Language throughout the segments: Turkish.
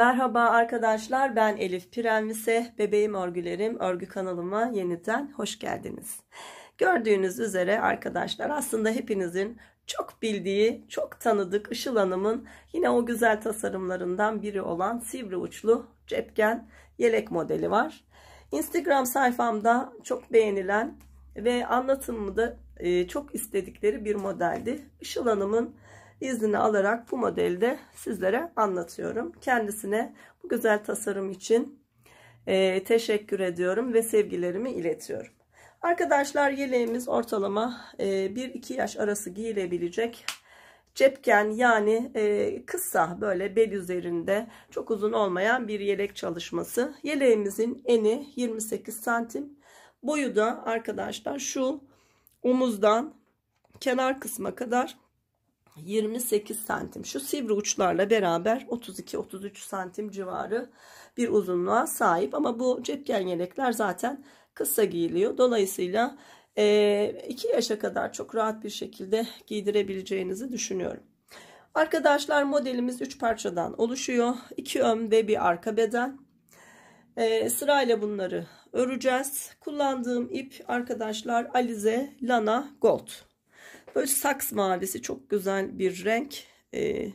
Merhaba arkadaşlar ben Elif Pirenvise Bebeğim Örgülerim örgü kanalıma yeniden hoş geldiniz. Gördüğünüz üzere arkadaşlar aslında hepinizin çok bildiği, çok tanıdık Işıl Hanım'ın yine o güzel tasarımlarından biri olan sivri uçlu cepken yelek modeli var. Instagram sayfamda çok beğenilen ve anlatımı da e, çok istedikleri bir modeldi. Işıl Hanım'ın iznini alarak bu modelde sizlere anlatıyorum. Kendisine bu güzel tasarım için e, teşekkür ediyorum ve sevgilerimi iletiyorum. Arkadaşlar yeleğimiz ortalama e, 1-2 yaş arası giyilebilecek cepken yani e, kısa böyle bel üzerinde çok uzun olmayan bir yelek çalışması. Yeleğimizin eni 28 santim. Boyu da arkadaşlar şu omuzdan kenar kısma kadar 28 santim. Şu sivri uçlarla beraber 32-33 santim civarı bir uzunluğa sahip. Ama bu cepken yelekler zaten kısa giyiliyor. Dolayısıyla 2 e, yaşa kadar çok rahat bir şekilde giydirebileceğinizi düşünüyorum. Arkadaşlar modelimiz 3 parçadan oluşuyor. 2 ön ve bir arka beden. E, sırayla bunları öreceğiz. Kullandığım ip arkadaşlar Alize Lana Gold. Böyle saks mavisi çok güzel bir renk. Ee,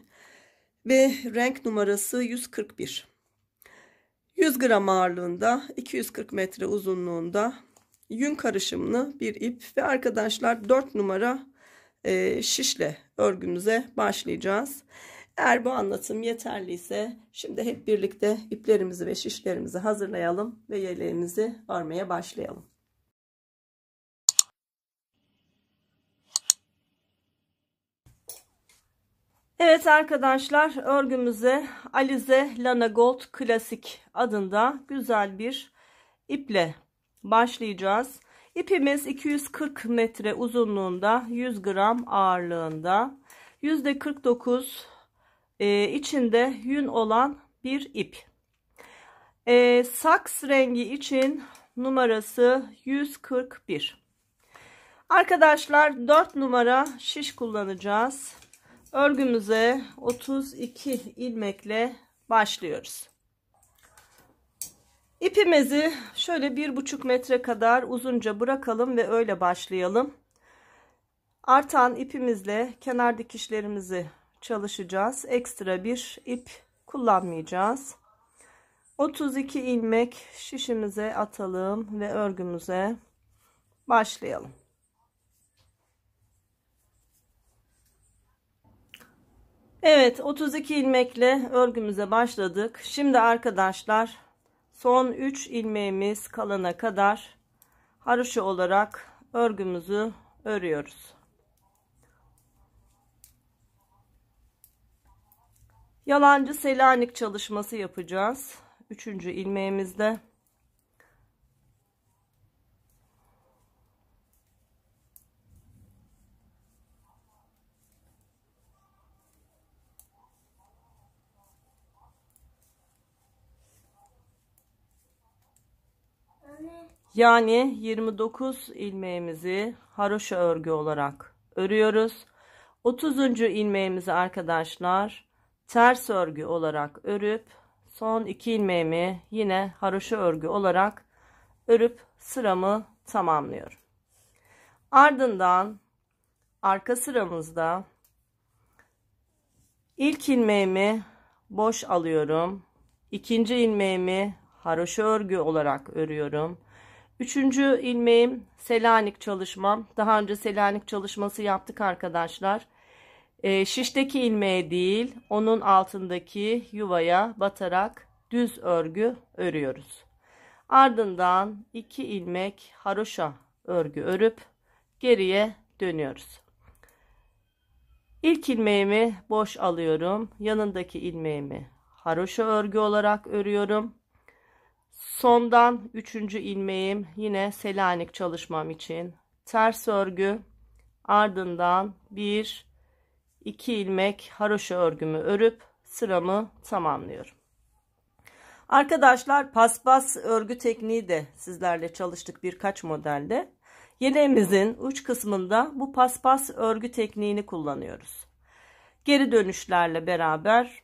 ve renk numarası 141. 100 gram ağırlığında 240 metre uzunluğunda yün karışımlı bir ip ve arkadaşlar 4 numara e, şişle örgümüze başlayacağız. Eğer bu anlatım yeterliyse şimdi hep birlikte iplerimizi ve şişlerimizi hazırlayalım ve yeleğimizi örmeye başlayalım. Evet arkadaşlar örgümüze Alize Lana Gold Klasik adında güzel bir iple başlayacağız. İpimiz 240 metre uzunluğunda 100 gram ağırlığında %49 e, içinde yün olan bir ip. E, saks rengi için numarası 141. Arkadaşlar 4 numara şiş kullanacağız örgümüze 32 ilmekle başlıyoruz. İpimizi şöyle bir buçuk metre kadar uzunca bırakalım ve öyle başlayalım. Artan ipimizle kenar dikişlerimizi çalışacağız. Ekstra bir ip kullanmayacağız. 32 ilmek şişimize atalım ve örgümüze başlayalım. Evet 32 ilmekle örgümüze başladık. Şimdi arkadaşlar son 3 ilmeğimiz kalana kadar haroşa olarak örgümüzü örüyoruz. Yalancı selanik çalışması yapacağız. Üçüncü ilmeğimizde. Yani 29 ilmeğimizi haroşa örgü olarak örüyoruz. 30. ilmeğimizi arkadaşlar ters örgü olarak örüp son 2 ilmeğimi yine haroşa örgü olarak örüp sıramı tamamlıyorum. Ardından arka sıramızda ilk ilmeğimi boş alıyorum. İkinci ilmeğimi haroşa örgü olarak örüyorum. Üçüncü ilmeğim Selanik çalışmam. Daha önce Selanik çalışması yaptık arkadaşlar. E, şişteki ilmeğe değil onun altındaki yuvaya batarak düz örgü örüyoruz. Ardından iki ilmek haroşa örgü örüp geriye dönüyoruz. İlk ilmeğimi boş alıyorum. Yanındaki ilmeğimi haroşa örgü olarak örüyorum. Sondan üçüncü ilmeğim yine Selanik çalışmam için ters örgü ardından bir iki ilmek haroşa örgümü örüp sıramı tamamlıyorum. Arkadaşlar paspas örgü tekniği de sizlerle çalıştık birkaç modelde. Yeleğimizin uç kısmında bu paspas örgü tekniğini kullanıyoruz. Geri dönüşlerle beraber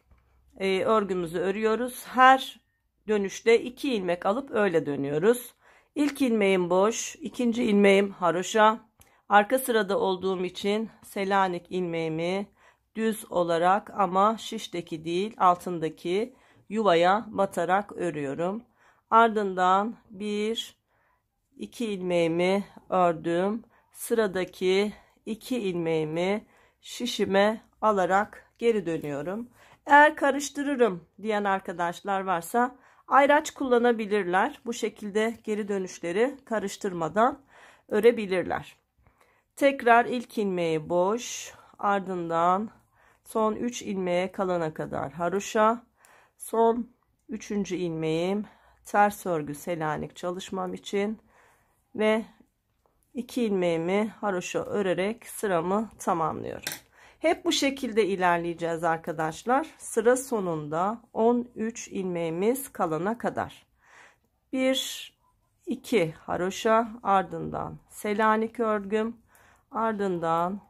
e, örgümüzü örüyoruz. Her dönüşte 2 ilmek alıp öyle dönüyoruz. İlk ilmeğim boş, ikinci ilmeğim haroşa. Arka sırada olduğum için Selanik ilmeğimi düz olarak ama şişteki değil altındaki yuvaya batarak örüyorum. Ardından bir iki ilmeğimi ördüm. Sıradaki iki ilmeğimi şişime alarak geri dönüyorum. Eğer karıştırırım diyen arkadaşlar varsa ayraç kullanabilirler. Bu şekilde geri dönüşleri karıştırmadan örebilirler. Tekrar ilk ilmeği boş, ardından son 3 ilmeğe kalana kadar haroşa, son 3. ilmeğim ters örgü selanik çalışmam için ve 2 ilmeğimi haroşa örerek sıramı tamamlıyorum. Hep bu şekilde ilerleyeceğiz arkadaşlar. Sıra sonunda 13 ilmeğimiz kalana kadar. 1 2 haroşa ardından selanik örgüm ardından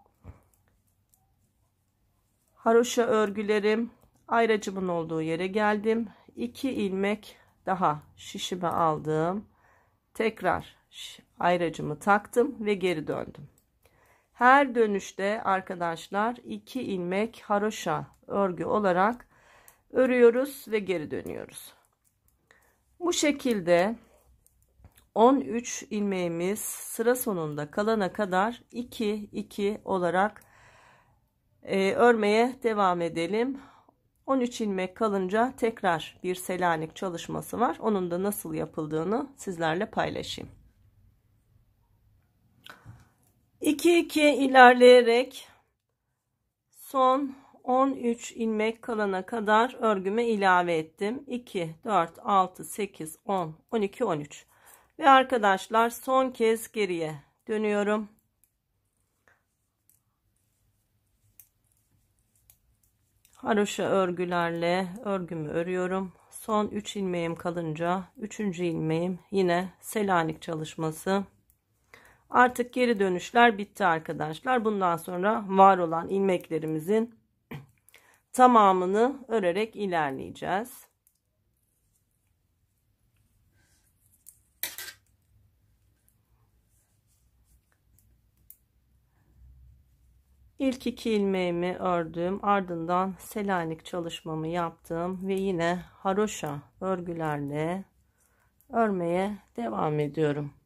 haroşa örgülerim ayracımın olduğu yere geldim. 2 ilmek daha şişime aldım. Tekrar ayracımı taktım ve geri döndüm. Her dönüşte arkadaşlar 2 ilmek haroşa örgü olarak örüyoruz ve geri dönüyoruz. Bu şekilde 13 ilmeğimiz sıra sonunda kalana kadar 2 2 olarak e, örmeye devam edelim. 13 ilmek kalınca tekrar bir selanik çalışması var. Onun da nasıl yapıldığını sizlerle paylaşayım. 2 2 ilerleyerek son 13 ilmek kalana kadar örgüme ilave ettim. 2 4 6 8 10 12 13 ve arkadaşlar son kez geriye dönüyorum. Haroşa örgülerle örgümü örüyorum. Son 3 ilmeğim kalınca 3. ilmeğim yine Selanik çalışması. Artık geri dönüşler bitti arkadaşlar. Bundan sonra var olan ilmeklerimizin tamamını örerek ilerleyeceğiz. İlk iki ilmeğimi ördüm. Ardından selanik çalışmamı yaptım ve yine haroşa örgülerle örmeye devam ediyorum.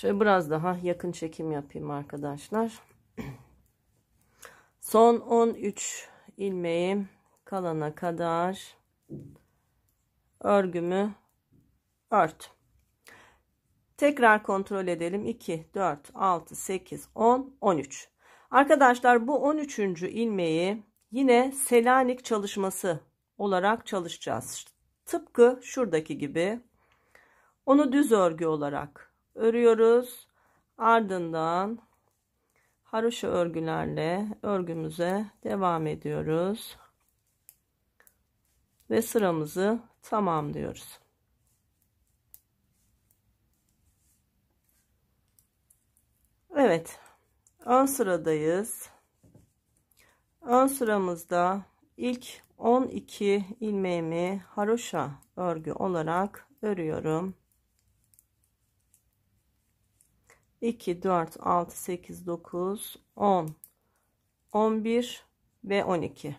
Şöyle biraz daha yakın çekim yapayım arkadaşlar. Son 13 ilmeğim kalana kadar örgümü ört. Tekrar kontrol edelim. 2, 4, 6, 8, 10, 13. Arkadaşlar bu 13. ilmeği yine Selanik çalışması olarak çalışacağız. Tıpkı şuradaki gibi. Onu düz örgü olarak örüyoruz. Ardından haroşa örgülerle örgümüze devam ediyoruz. Ve sıramızı tamamlıyoruz. Evet. Ön sıradayız. Ön sıramızda ilk 12 ilmeğimi haroşa örgü olarak örüyorum. 2 4 6 8 9 10 11 ve 12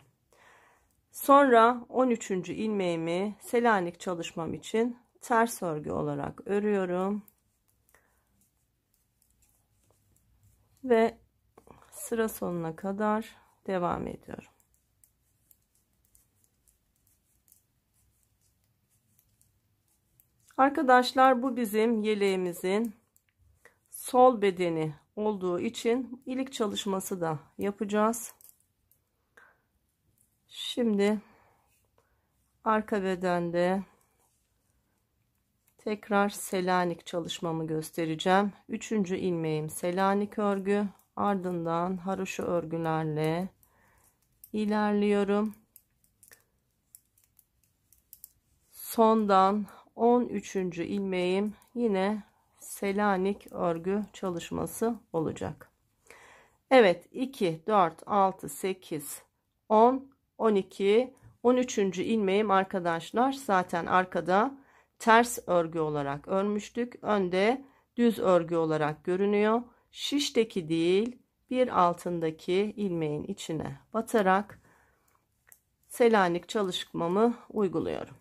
sonra 13. ilmeğimi selanik çalışmam için ters örgü olarak örüyorum ve sıra sonuna kadar devam ediyorum. Arkadaşlar bu bizim yeleğimizin sol bedeni olduğu için ilik çalışması da yapacağız. Şimdi arka bedende Tekrar Selanik çalışmamı göstereceğim. Üçüncü ilmeğim Selanik örgü. Ardından haroşa örgülerle ilerliyorum. Sondan 13. ilmeğim yine Selanik örgü çalışması olacak. Evet 2, 4, 6, 8, 10, 12, 13. ilmeğim arkadaşlar zaten arkada ters örgü olarak örmüştük. Önde düz örgü olarak görünüyor. Şişteki değil bir altındaki ilmeğin içine batarak Selanik çalışmamı uyguluyorum.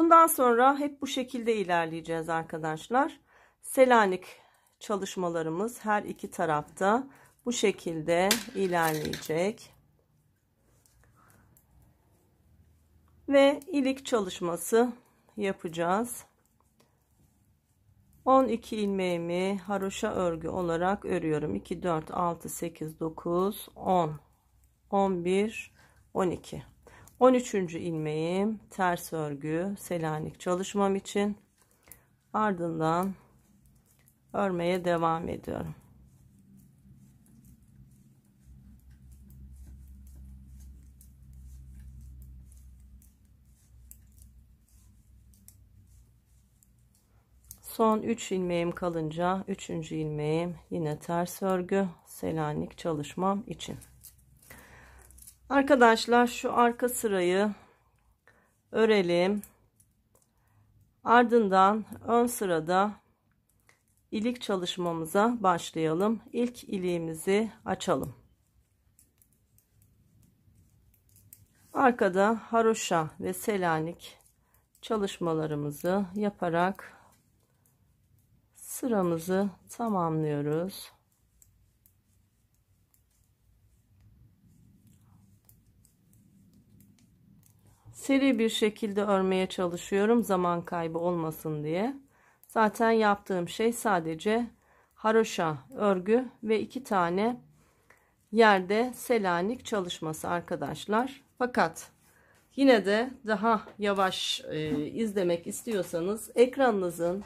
Bundan sonra hep bu şekilde ilerleyeceğiz arkadaşlar. Selanik çalışmalarımız her iki tarafta bu şekilde ilerleyecek. Ve ilik çalışması yapacağız. 12 ilmeğimi haroşa örgü olarak örüyorum. 2 4 6 8 9 10 11 12 13. ilmeğim ters örgü Selanik çalışmam için ardından örmeye devam ediyorum. Son 3 ilmeğim kalınca 3. ilmeğim yine ters örgü Selanik çalışmam için. Arkadaşlar şu arka sırayı örelim. Ardından ön sırada ilik çalışmamıza başlayalım. İlk iliğimizi açalım. Arkada haroşa ve selanik çalışmalarımızı yaparak sıramızı tamamlıyoruz. Seri bir şekilde örmeye çalışıyorum zaman kaybı olmasın diye. Zaten yaptığım şey sadece haroşa örgü ve iki tane yerde selanik çalışması arkadaşlar. Fakat yine de daha yavaş e, izlemek istiyorsanız ekranınızın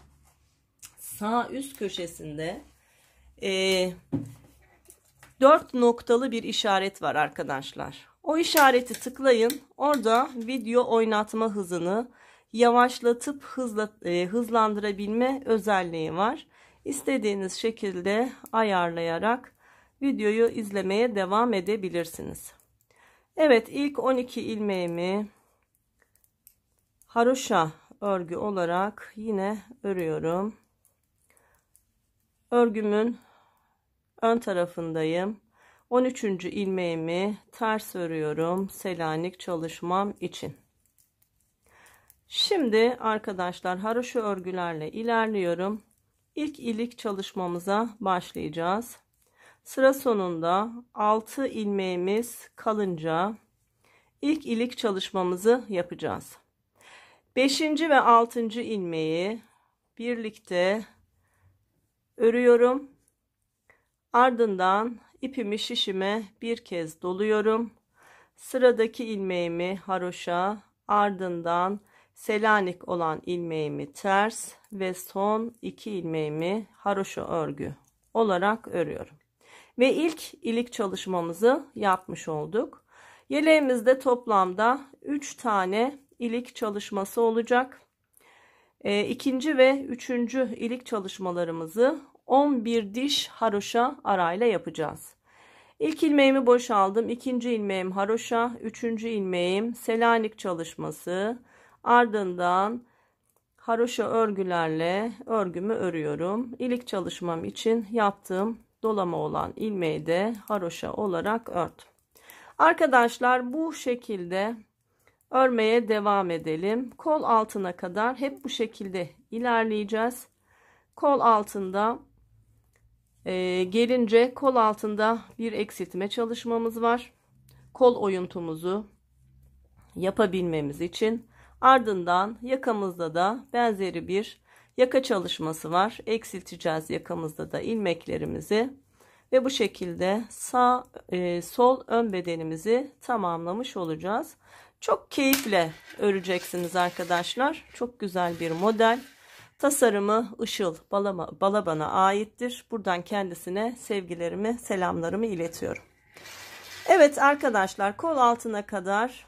sağ üst köşesinde e, 4 noktalı bir işaret var arkadaşlar. O işareti tıklayın. Orada video oynatma hızını yavaşlatıp hızla, e, hızlandırabilme özelliği var. İstediğiniz şekilde ayarlayarak videoyu izlemeye devam edebilirsiniz. Evet ilk 12 ilmeğimi haroşa örgü olarak yine örüyorum. Örgümün ön tarafındayım. 13. ilmeğimi ters örüyorum Selanik çalışmam için. Şimdi arkadaşlar haroşa örgülerle ilerliyorum. İlk ilik çalışmamıza başlayacağız. Sıra sonunda 6 ilmeğimiz kalınca ilk ilik çalışmamızı yapacağız. 5. ve 6. ilmeği birlikte örüyorum. Ardından ipimi şişime bir kez doluyorum. Sıradaki ilmeğimi haroşa ardından Selanik olan ilmeğimi ters ve son iki ilmeğimi haroşa örgü olarak örüyorum. Ve ilk ilik çalışmamızı yapmış olduk. Yeleğimizde toplamda 3 tane ilik çalışması olacak. E, ikinci ve üçüncü ilik çalışmalarımızı 11 diş haroşa arayla yapacağız. İlk ilmeğimi boşaldım. ikinci ilmeğim haroşa. Üçüncü ilmeğim selanik çalışması. Ardından haroşa örgülerle örgümü örüyorum. İlik çalışmam için yaptığım dolama olan ilmeği de haroşa olarak ört. Arkadaşlar bu şekilde örmeye devam edelim. Kol altına kadar hep bu şekilde ilerleyeceğiz. Kol altında e, gelince kol altında bir eksiltme çalışmamız var. Kol oyuntumuzu yapabilmemiz için ardından yakamızda da benzeri bir yaka çalışması var. Eksilteceğiz yakamızda da ilmeklerimizi ve bu şekilde sağ e, sol ön bedenimizi tamamlamış olacağız. Çok keyifle öreceksiniz arkadaşlar. Çok güzel bir model. Tasarımı Işıl Balama, Balaban'a aittir. Buradan kendisine sevgilerimi, selamlarımı iletiyorum. Evet arkadaşlar kol altına kadar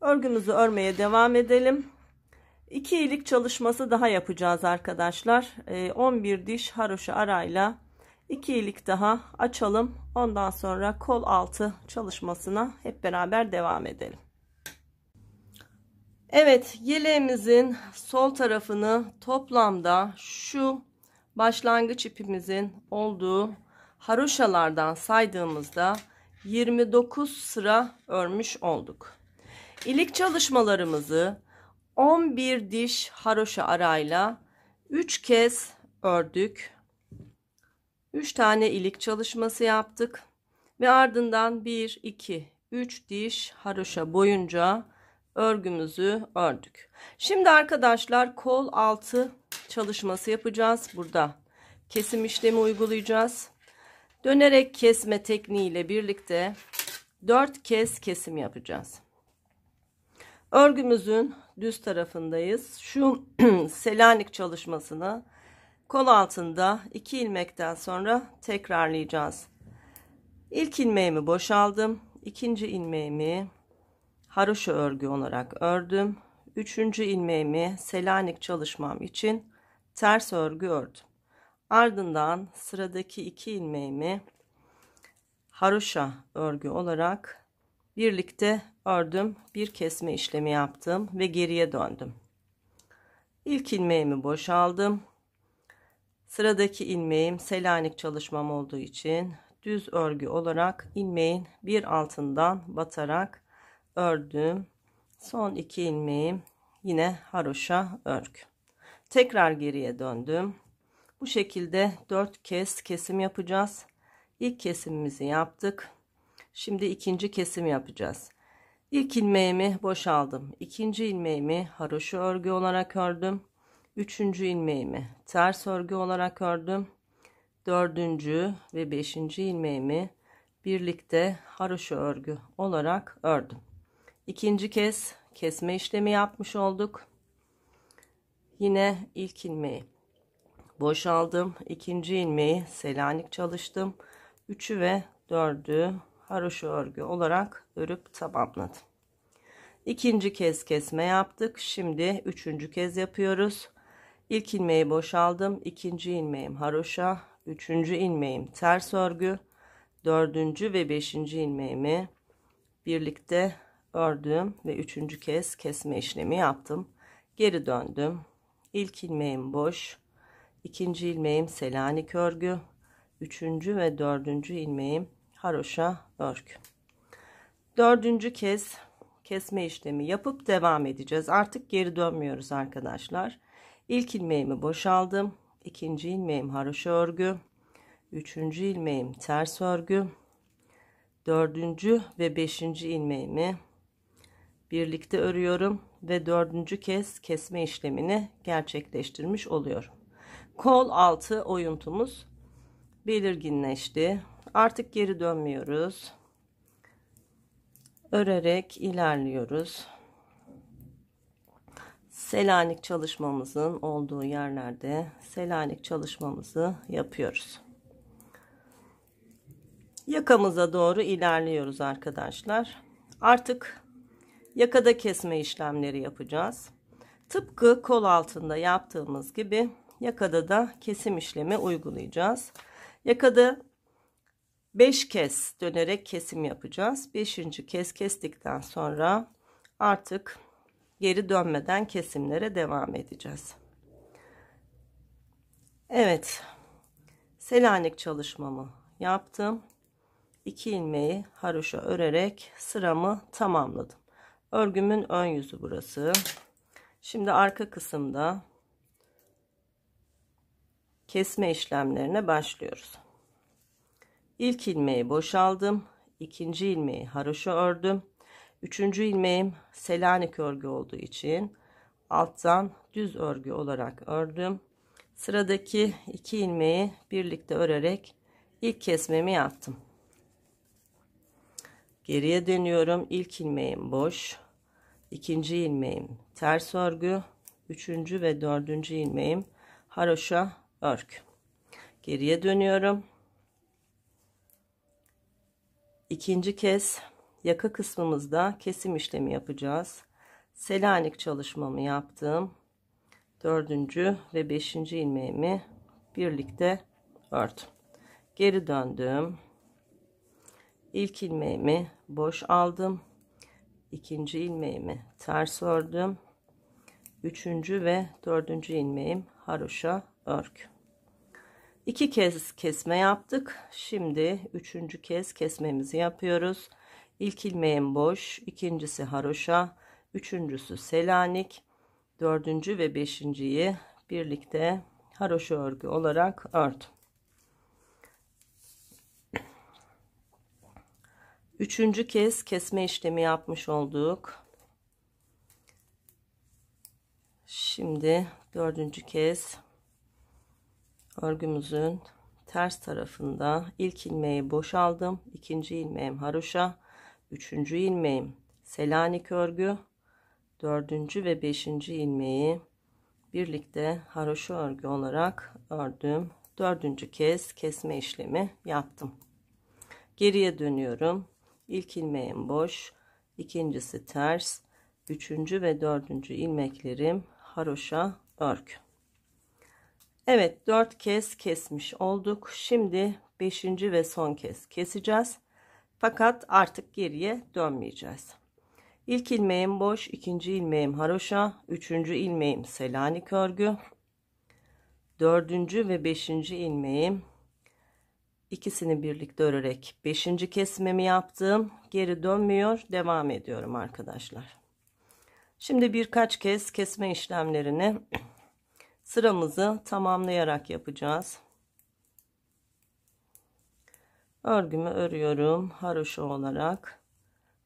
Örgümüzü örmeye devam edelim. 2 ilik çalışması daha yapacağız arkadaşlar. 11 ee, diş haroşa arayla 2 ilik daha açalım. Ondan sonra kol altı çalışmasına hep beraber devam edelim. Evet yeleğimizin sol tarafını toplamda şu başlangıç ipimizin olduğu haroşalardan saydığımızda 29 sıra örmüş olduk. İlik çalışmalarımızı 11 diş haroşa arayla 3 kez ördük. 3 tane ilik çalışması yaptık ve ardından 1 2 3 diş haroşa boyunca örgümüzü ördük. Şimdi arkadaşlar kol altı çalışması yapacağız. Burada kesim işlemi uygulayacağız. Dönerek kesme tekniğiyle birlikte 4 kez kesim yapacağız. Örgümüzün düz tarafındayız. Şu Selanik çalışmasını kol altında 2 ilmekten sonra tekrarlayacağız. İlk ilmeğimi boşaldım. ikinci ilmeğimi haroşa örgü olarak ördüm. Üçüncü ilmeğimi Selanik çalışmam için ters örgü ördüm. Ardından sıradaki iki ilmeğimi haroşa örgü olarak birlikte ördüm. Bir kesme işlemi yaptım ve geriye döndüm. İlk ilmeğimi boşaldım. Sıradaki ilmeğim Selanik çalışmam olduğu için düz örgü olarak ilmeğin bir altından batarak ördüm. Son iki ilmeğim yine haroşa örgü. Tekrar geriye döndüm. Bu şekilde dört kez kesim yapacağız. İlk kesimimizi yaptık. Şimdi ikinci kesim yapacağız. İlk ilmeğimi boşaldım. İkinci ilmeğimi haroşa örgü olarak ördüm. Üçüncü ilmeğimi ters örgü olarak ördüm. Dördüncü ve beşinci ilmeğimi birlikte haroşa örgü olarak ördüm. İkinci kez kesme işlemi yapmış olduk. Yine ilk ilmeği boşaldım. İkinci ilmeği selanik çalıştım. Üçü ve dördü haroşa örgü olarak örüp tamamladım. İkinci kez kesme yaptık. Şimdi üçüncü kez yapıyoruz. İlk ilmeği boşaldım. ikinci ilmeğim haroşa. Üçüncü ilmeğim ters örgü. Dördüncü ve beşinci ilmeğimi birlikte ördüm ve üçüncü kez kesme işlemi yaptım. Geri döndüm. İlk ilmeğim boş. ikinci ilmeğim selanik örgü. Üçüncü ve dördüncü ilmeğim haroşa örgü. Dördüncü kez kesme işlemi yapıp devam edeceğiz. Artık geri dönmüyoruz arkadaşlar. İlk ilmeğimi boşaldım. ikinci ilmeğim haroşa örgü. Üçüncü ilmeğim ters örgü. Dördüncü ve beşinci ilmeğimi birlikte örüyorum ve dördüncü kez kesme işlemini gerçekleştirmiş oluyorum. Kol altı oyuntumuz belirginleşti. Artık geri dönmüyoruz. Örerek ilerliyoruz. Selanik çalışmamızın olduğu yerlerde Selanik çalışmamızı yapıyoruz. Yakamıza doğru ilerliyoruz arkadaşlar. Artık yakada kesme işlemleri yapacağız. Tıpkı kol altında yaptığımız gibi yakada da kesim işlemi uygulayacağız. Yakada 5 kez dönerek kesim yapacağız. 5. kez kestikten sonra artık geri dönmeden kesimlere devam edeceğiz. Evet. Selanik çalışmamı yaptım. 2 ilmeği haroşa örerek sıramı tamamladım. Örgümün ön yüzü burası. Şimdi arka kısımda kesme işlemlerine başlıyoruz. İlk ilmeği boşaldım. ikinci ilmeği haroşa ördüm. Üçüncü ilmeğim Selanik örgü olduğu için alttan düz örgü olarak ördüm. Sıradaki iki ilmeği birlikte örerek ilk kesmemi yaptım. Geriye dönüyorum. İlk ilmeğim boş. ikinci ilmeğim ters örgü. Üçüncü ve dördüncü ilmeğim haroşa örgü. Geriye dönüyorum. ikinci kez yaka kısmımızda kesim işlemi yapacağız. Selanik çalışmamı yaptım. Dördüncü ve beşinci ilmeğimi birlikte ördüm. Geri döndüm. İlk ilmeğimi boş aldım. İkinci ilmeğimi ters ördüm. Üçüncü ve dördüncü ilmeğim haroşa örgü. İki kez kesme yaptık. Şimdi üçüncü kez kesmemizi yapıyoruz. İlk ilmeğim boş, ikincisi haroşa, üçüncüsü selanik, dördüncü ve beşinciyi birlikte haroşa örgü olarak ördüm. Üçüncü kez kesme işlemi yapmış olduk. Şimdi dördüncü kez örgümüzün ters tarafında ilk ilmeği boşaldım. ikinci ilmeğim haroşa, üçüncü ilmeğim selanik örgü, dördüncü ve beşinci ilmeği birlikte haroşa örgü olarak ördüm. Dördüncü kez kesme işlemi yaptım. Geriye dönüyorum. İlk ilmeğim boş, ikincisi ters, üçüncü ve dördüncü ilmeklerim haroşa örgü. Evet 4 kez kesmiş olduk. Şimdi 5. ve son kez keseceğiz. Fakat artık geriye dönmeyeceğiz. İlk ilmeğim boş, ikinci ilmeğim haroşa, üçüncü ilmeğim selanik örgü, dördüncü ve beşinci ilmeğim ikisini birlikte örerek beşinci kesmemi yaptım. Geri dönmüyor, devam ediyorum arkadaşlar. Şimdi birkaç kez kesme işlemlerini sıramızı tamamlayarak yapacağız. Örgümü örüyorum haroşa olarak.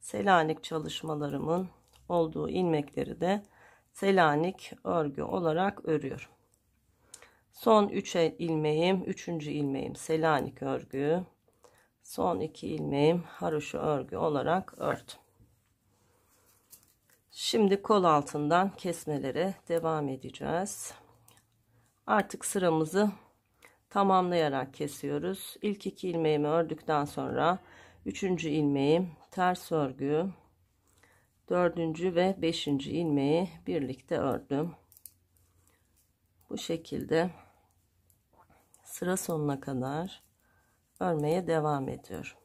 Selanik çalışmalarımın olduğu ilmekleri de Selanik örgü olarak örüyorum. Son 3 ilmeğim, 3. ilmeğim Selanik örgü. Son 2 ilmeğim haroşa örgü olarak ördüm. Şimdi kol altından kesmelere devam edeceğiz. Artık sıramızı tamamlayarak kesiyoruz. İlk iki ilmeğimi ördükten sonra üçüncü ilmeğim ters örgü, dördüncü ve beşinci ilmeği birlikte ördüm. Bu şekilde sıra sonuna kadar örmeye devam ediyorum.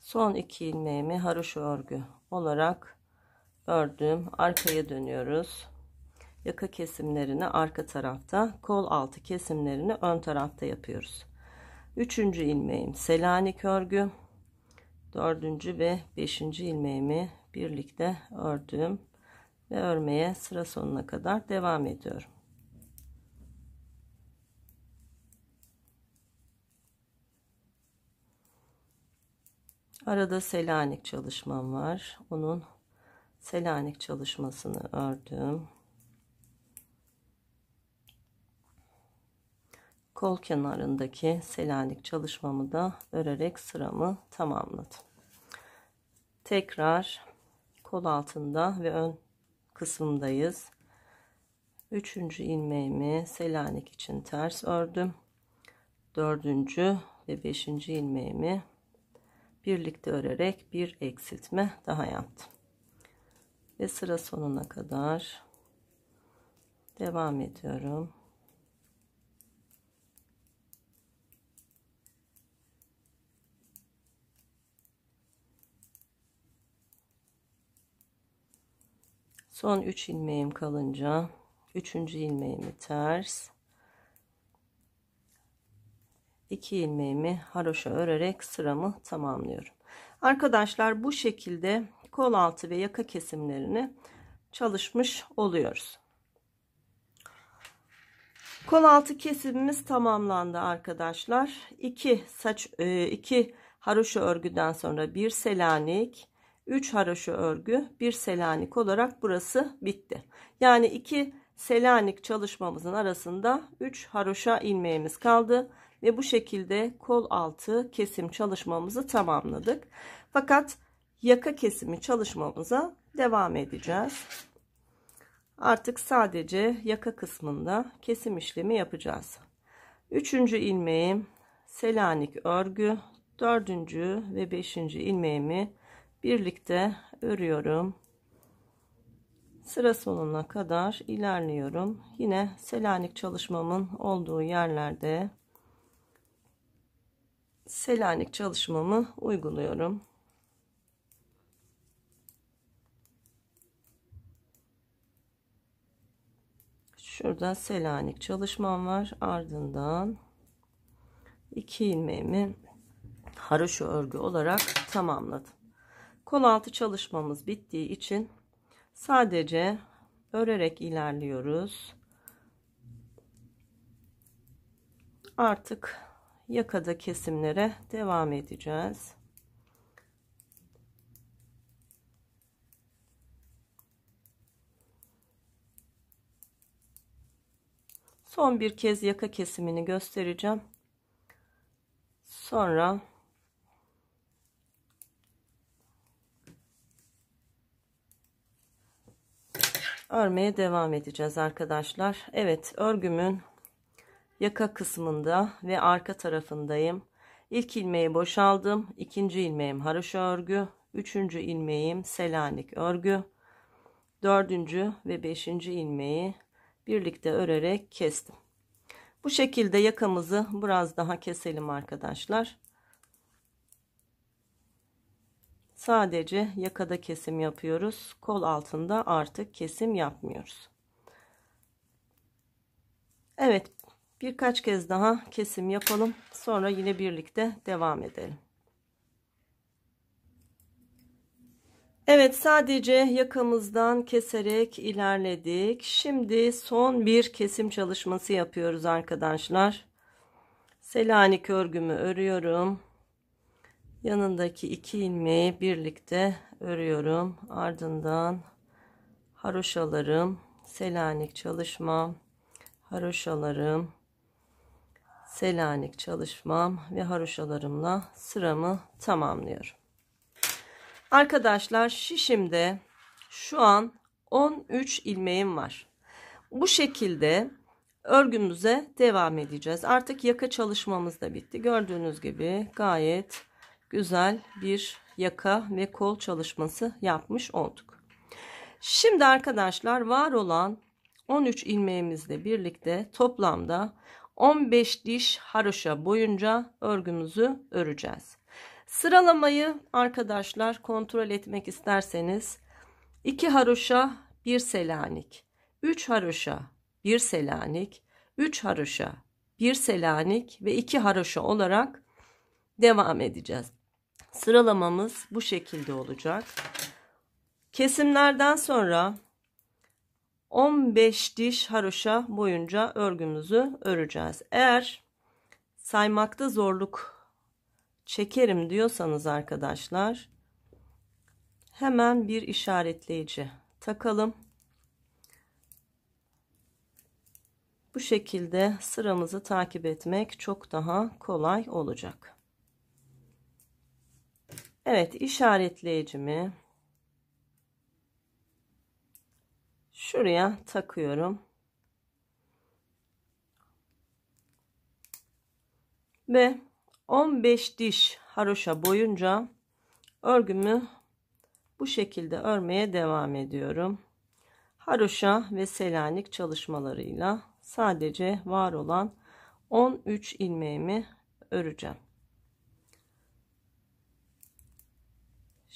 son iki ilmeğimi haroşa örgü olarak ördüm arkaya dönüyoruz yaka kesimlerini arka tarafta kol altı kesimlerini ön tarafta yapıyoruz üçüncü ilmeğim selanik örgü dördüncü ve beşinci ilmeğimi birlikte ördüm ve örmeye sıra sonuna kadar devam ediyorum Arada Selanik çalışmam var. Onun Selanik çalışmasını ördüm. Kol kenarındaki Selanik çalışmamı da örerek sıramı tamamladım. Tekrar kol altında ve ön kısımdayız. Üçüncü ilmeğimi Selanik için ters ördüm. Dördüncü ve beşinci ilmeğimi birlikte örerek bir eksiltme daha yaptım. Ve sıra sonuna kadar devam ediyorum. Son 3 ilmeğim kalınca 3. ilmeğimi ters 2 ilmeğimi haroşa örerek sıramı tamamlıyorum. Arkadaşlar bu şekilde kol altı ve yaka kesimlerini çalışmış oluyoruz. Kol altı kesimimiz tamamlandı arkadaşlar. 2 saç 2 e, haroşa örgüden sonra bir selanik, 3 haroşa örgü, bir selanik olarak burası bitti. Yani 2 selanik çalışmamızın arasında 3 haroşa ilmeğimiz kaldı ve bu şekilde kol altı kesim çalışmamızı tamamladık. Fakat yaka kesimi çalışmamıza devam edeceğiz. Artık sadece yaka kısmında kesim işlemi yapacağız. Üçüncü ilmeğim Selanik örgü. Dördüncü ve beşinci ilmeğimi birlikte örüyorum. Sıra sonuna kadar ilerliyorum. Yine Selanik çalışmamın olduğu yerlerde Selanik çalışmamı uyguluyorum. Şurada Selanik çalışmam var. Ardından iki ilmeğimi haroşa örgü olarak tamamladım. Kol altı çalışmamız bittiği için sadece örerek ilerliyoruz. Artık yakada kesimlere devam edeceğiz. Son bir kez yaka kesimini göstereceğim. Sonra örmeye devam edeceğiz arkadaşlar. Evet örgümün yaka kısmında ve arka tarafındayım. İlk ilmeği boşaldım. ikinci ilmeğim haroşa örgü. Üçüncü ilmeğim selanik örgü. Dördüncü ve beşinci ilmeği birlikte örerek kestim. Bu şekilde yakamızı biraz daha keselim arkadaşlar. Sadece yakada kesim yapıyoruz. Kol altında artık kesim yapmıyoruz. Evet birkaç kez daha kesim yapalım. Sonra yine birlikte devam edelim. Evet sadece yakamızdan keserek ilerledik. Şimdi son bir kesim çalışması yapıyoruz arkadaşlar. Selanik örgümü örüyorum. Yanındaki iki ilmeği birlikte örüyorum. Ardından haroşalarım, Selanik çalışmam, haroşalarım, Selanik çalışmam ve haroşalarımla sıramı tamamlıyorum. Arkadaşlar şişimde şu an 13 ilmeğim var. Bu şekilde örgümüze devam edeceğiz. Artık yaka çalışmamız da bitti. Gördüğünüz gibi gayet güzel bir yaka ve kol çalışması yapmış olduk. Şimdi arkadaşlar var olan 13 ilmeğimizle birlikte toplamda 15 diş haroşa boyunca örgümüzü öreceğiz. Sıralamayı arkadaşlar kontrol etmek isterseniz 2 haroşa 1 selanik, 3 haroşa 1 selanik, 3 haroşa 1 selanik ve 2 haroşa olarak devam edeceğiz. Sıralamamız bu şekilde olacak. Kesimlerden sonra 15 diş haroşa boyunca örgümüzü öreceğiz. Eğer saymakta zorluk çekerim diyorsanız arkadaşlar hemen bir işaretleyici takalım. Bu şekilde sıramızı takip etmek çok daha kolay olacak. Evet işaretleyicimi şuraya takıyorum. Ve 15 diş haroşa boyunca örgümü bu şekilde örmeye devam ediyorum. Haroşa ve selanik çalışmalarıyla sadece var olan 13 ilmeğimi öreceğim.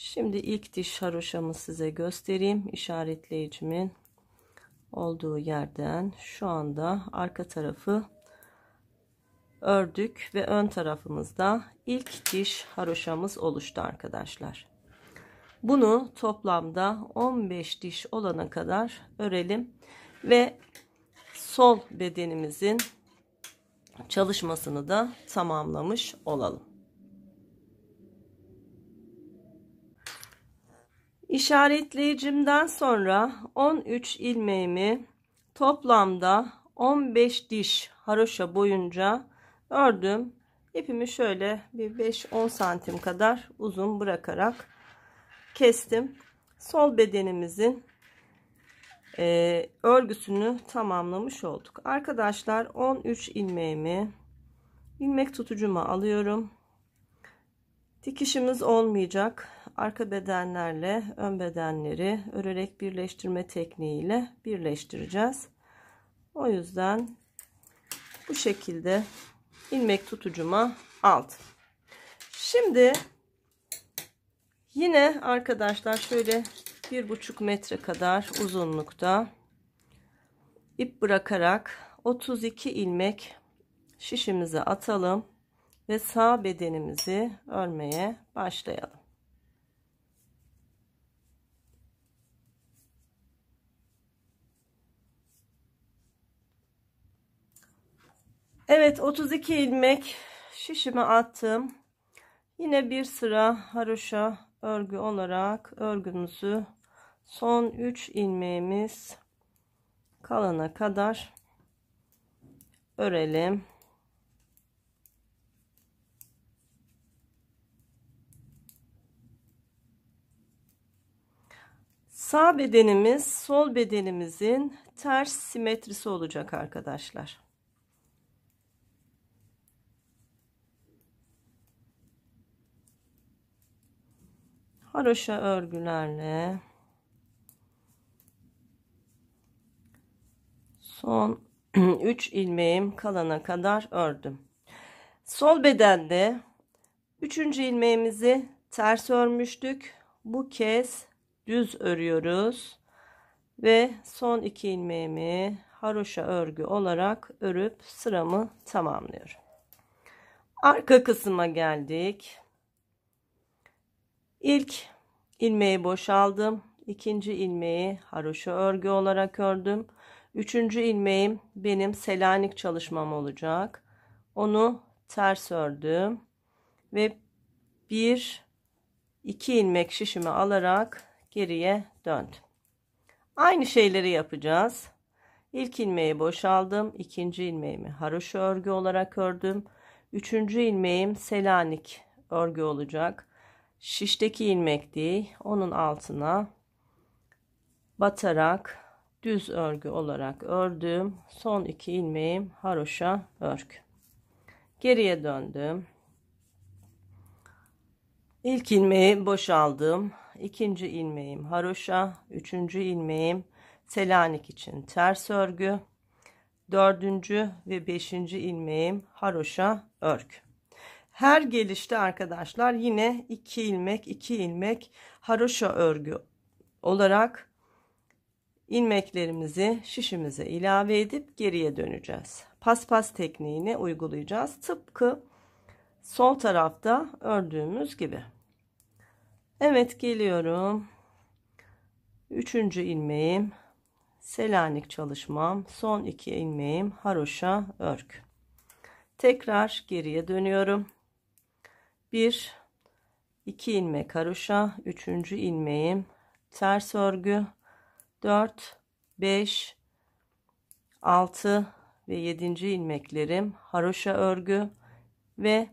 Şimdi ilk diş haroşamı size göstereyim. İşaretleyicimin olduğu yerden şu anda arka tarafı ördük ve ön tarafımızda ilk diş haroşamız oluştu arkadaşlar. Bunu toplamda 15 diş olana kadar örelim ve sol bedenimizin çalışmasını da tamamlamış olalım. İşaretleyicimden sonra 13 ilmeğimi toplamda 15 diş haroşa boyunca ördüm. İpimi şöyle bir 5-10 santim kadar uzun bırakarak kestim. Sol bedenimizin e, örgüsünü tamamlamış olduk. Arkadaşlar 13 ilmeğimi ilmek tutucuma alıyorum. Dikişimiz olmayacak. Arka bedenlerle ön bedenleri örerek birleştirme tekniğiyle birleştireceğiz. O yüzden bu şekilde ilmek tutucuma aldım. Şimdi yine arkadaşlar şöyle bir buçuk metre kadar uzunlukta ip bırakarak 32 ilmek şişimize atalım ve sağ bedenimizi örmeye başlayalım. Evet 32 ilmek şişime attım. Yine bir sıra haroşa örgü olarak örgümüzü son 3 ilmeğimiz kalana kadar örelim. Sağ bedenimiz sol bedenimizin ters simetrisi olacak arkadaşlar. Haroşa örgülerle son 3 ilmeğim kalana kadar ördüm. Sol bedende 3. ilmeğimizi ters örmüştük. Bu kez düz örüyoruz ve son 2 ilmeğimi haroşa örgü olarak örüp sıramı tamamlıyorum. Arka kısma geldik. İlk ilmeği boşaldım. İkinci ilmeği haroşa örgü olarak ördüm. Üçüncü ilmeğim benim selanik çalışmam olacak. Onu ters ördüm. Ve bir iki ilmek şişimi alarak geriye döndüm. Aynı şeyleri yapacağız. İlk ilmeği boşaldım. ikinci ilmeğimi haroşa örgü olarak ördüm. Üçüncü ilmeğim selanik örgü olacak şişteki ilmek değil onun altına batarak düz örgü olarak ördüm. Son iki ilmeğim haroşa örgü geriye döndüm. İlk ilmeği boşaldım. İkinci ilmeğim haroşa üçüncü ilmeğim selanik için ters örgü. Dördüncü ve beşinci ilmeğim haroşa örgü her gelişte arkadaşlar yine 2 ilmek 2 ilmek haroşa örgü olarak ilmeklerimizi şişimize ilave edip geriye döneceğiz. Paspas tekniğini uygulayacağız. Tıpkı sol tarafta ördüğümüz gibi. Evet geliyorum. Üçüncü ilmeğim Selanik çalışmam. Son iki ilmeğim haroşa örgü. Tekrar geriye dönüyorum. 1 2 ilmek haroşa 3. ilmeğim ters örgü 4 5 6 ve 7. ilmeklerim haroşa örgü ve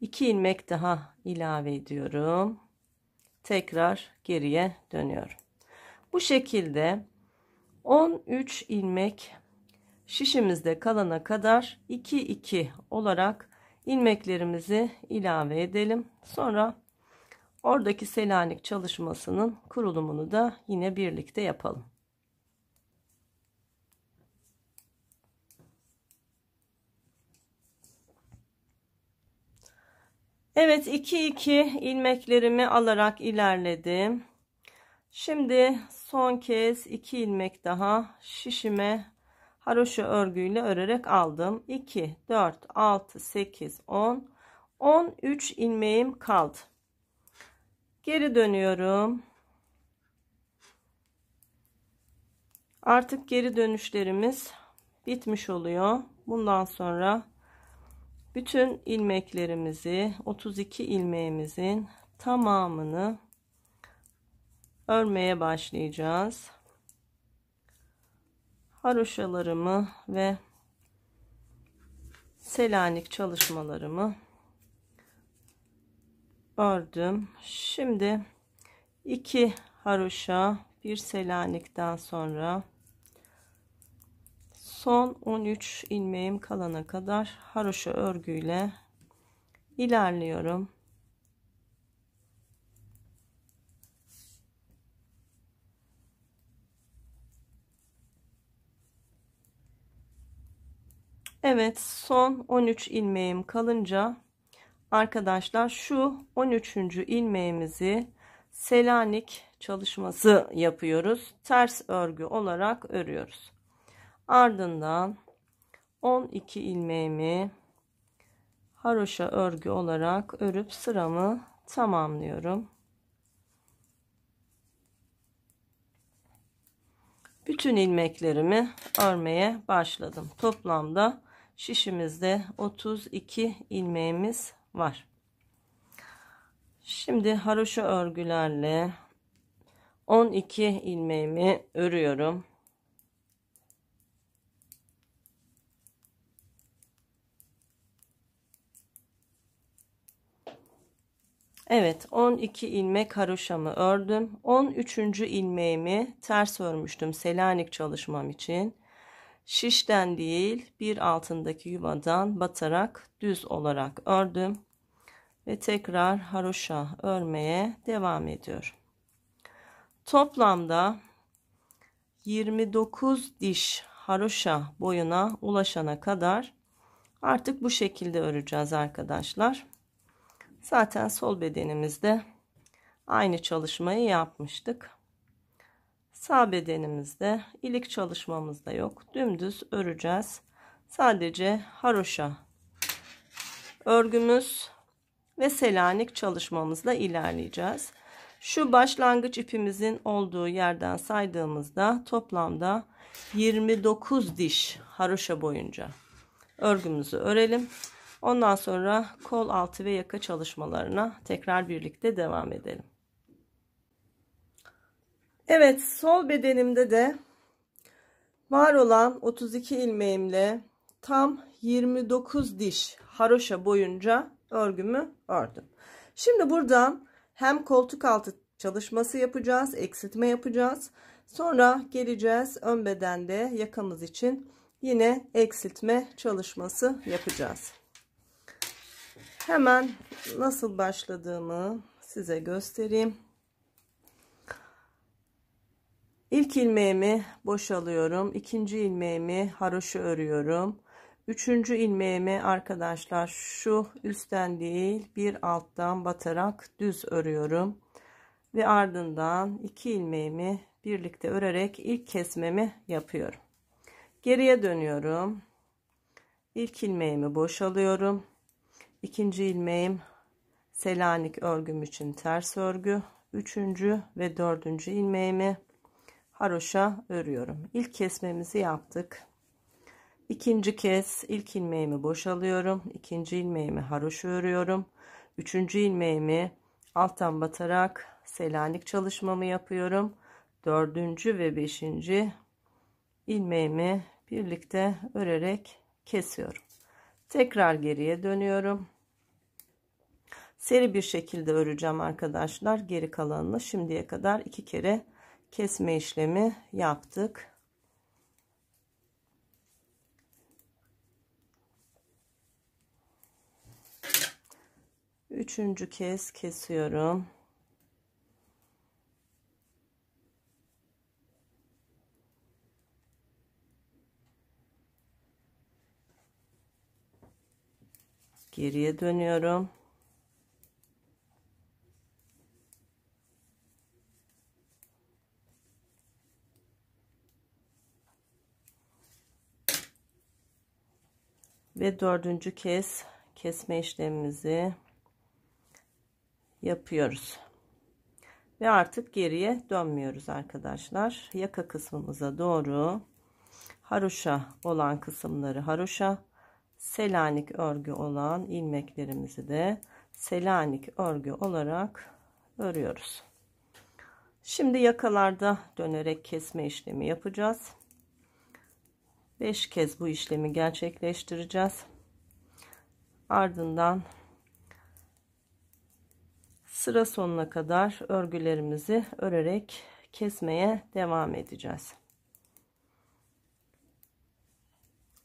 2 ilmek daha ilave ediyorum. Tekrar geriye dönüyorum. Bu şekilde 13 ilmek şişimizde kalana kadar 2 2 olarak ilmeklerimizi ilave edelim. Sonra oradaki selanik çalışmasının kurulumunu da yine birlikte yapalım. Evet 2 2 ilmeklerimi alarak ilerledim. Şimdi son kez 2 ilmek daha şişime haroşa örgüyle örerek aldım. 2 4 6 8 10 13 ilmeğim kaldı. Geri dönüyorum. Artık geri dönüşlerimiz bitmiş oluyor. Bundan sonra bütün ilmeklerimizi 32 ilmeğimizin tamamını örmeye başlayacağız haroşalarımı ve Selanik çalışmalarımı ördüm. Şimdi iki haroşa bir selanikten sonra son 13 ilmeğim kalana kadar haroşa örgüyle ilerliyorum. Evet son 13 ilmeğim kalınca arkadaşlar şu 13. ilmeğimizi Selanik çalışması yapıyoruz. Ters örgü olarak örüyoruz. Ardından 12 ilmeğimi haroşa örgü olarak örüp sıramı tamamlıyorum. Bütün ilmeklerimi örmeye başladım. Toplamda şişimizde 32 ilmeğimiz var. Şimdi haroşa örgülerle 12 ilmeğimi örüyorum. Evet 12 ilmek haroşamı ördüm. 13. ilmeğimi ters örmüştüm Selanik çalışmam için. Şişten değil bir altındaki yuvadan batarak düz olarak ördüm. Ve tekrar haroşa örmeye devam ediyorum. Toplamda 29 diş haroşa boyuna ulaşana kadar artık bu şekilde öreceğiz arkadaşlar. Zaten sol bedenimizde aynı çalışmayı yapmıştık. Sağ bedenimizde ilik çalışmamız da yok. Dümdüz öreceğiz. Sadece haroşa örgümüz ve selanik çalışmamızla ilerleyeceğiz. Şu başlangıç ipimizin olduğu yerden saydığımızda toplamda 29 diş haroşa boyunca örgümüzü örelim. Ondan sonra kol altı ve yaka çalışmalarına tekrar birlikte devam edelim. Evet sol bedenimde de var olan 32 ilmeğimle tam 29 diş haroşa boyunca örgümü ördüm. Şimdi buradan hem koltuk altı çalışması yapacağız, eksiltme yapacağız. Sonra geleceğiz ön bedende yakamız için yine eksiltme çalışması yapacağız. Hemen nasıl başladığımı size göstereyim. İlk ilmeğimi boşalıyorum. ikinci ilmeğimi haroşa örüyorum. Üçüncü ilmeğimi arkadaşlar şu üstten değil bir alttan batarak düz örüyorum. Ve ardından iki ilmeğimi birlikte örerek ilk kesmemi yapıyorum. Geriye dönüyorum. İlk ilmeğimi boşalıyorum ikinci ilmeğim Selanik örgüm için ters örgü üçüncü ve dördüncü ilmeğimi haroşa örüyorum. İlk kesmemizi yaptık. İkinci kez ilk ilmeğimi boşalıyorum. İkinci ilmeğimi haroşa örüyorum. Üçüncü ilmeğimi alttan batarak Selanik çalışmamı yapıyorum. Dördüncü ve beşinci ilmeğimi birlikte örerek kesiyorum. Tekrar geriye dönüyorum. Seri bir şekilde öreceğim arkadaşlar. Geri kalanını şimdiye kadar iki kere kesme işlemi yaptık. Üçüncü kez kesiyorum. Geriye dönüyorum ve dördüncü kez kesme işlemimizi yapıyoruz ve artık geriye dönmüyoruz arkadaşlar yaka kısmımıza doğru haroşa olan kısımları haroşa Selanik örgü olan ilmeklerimizi de Selanik örgü olarak örüyoruz. Şimdi yakalarda dönerek kesme işlemi yapacağız. 5 kez bu işlemi gerçekleştireceğiz. ardından sıra sonuna kadar örgülerimizi örerek kesmeye devam edeceğiz.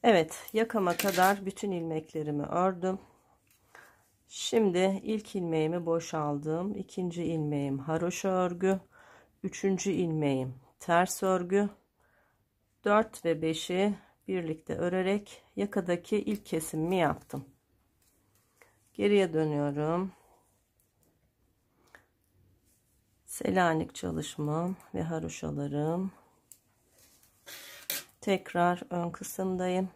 Evet yakama kadar bütün ilmeklerimi ördüm. Şimdi ilk ilmeğimi boşaldım. ikinci ilmeğim haroşa örgü. Üçüncü ilmeğim ters örgü. 4 ve 5'i birlikte örerek yakadaki ilk kesimimi yaptım. Geriye dönüyorum. Selanik çalışmam ve haroşalarım. Tekrar ön kısımdayım.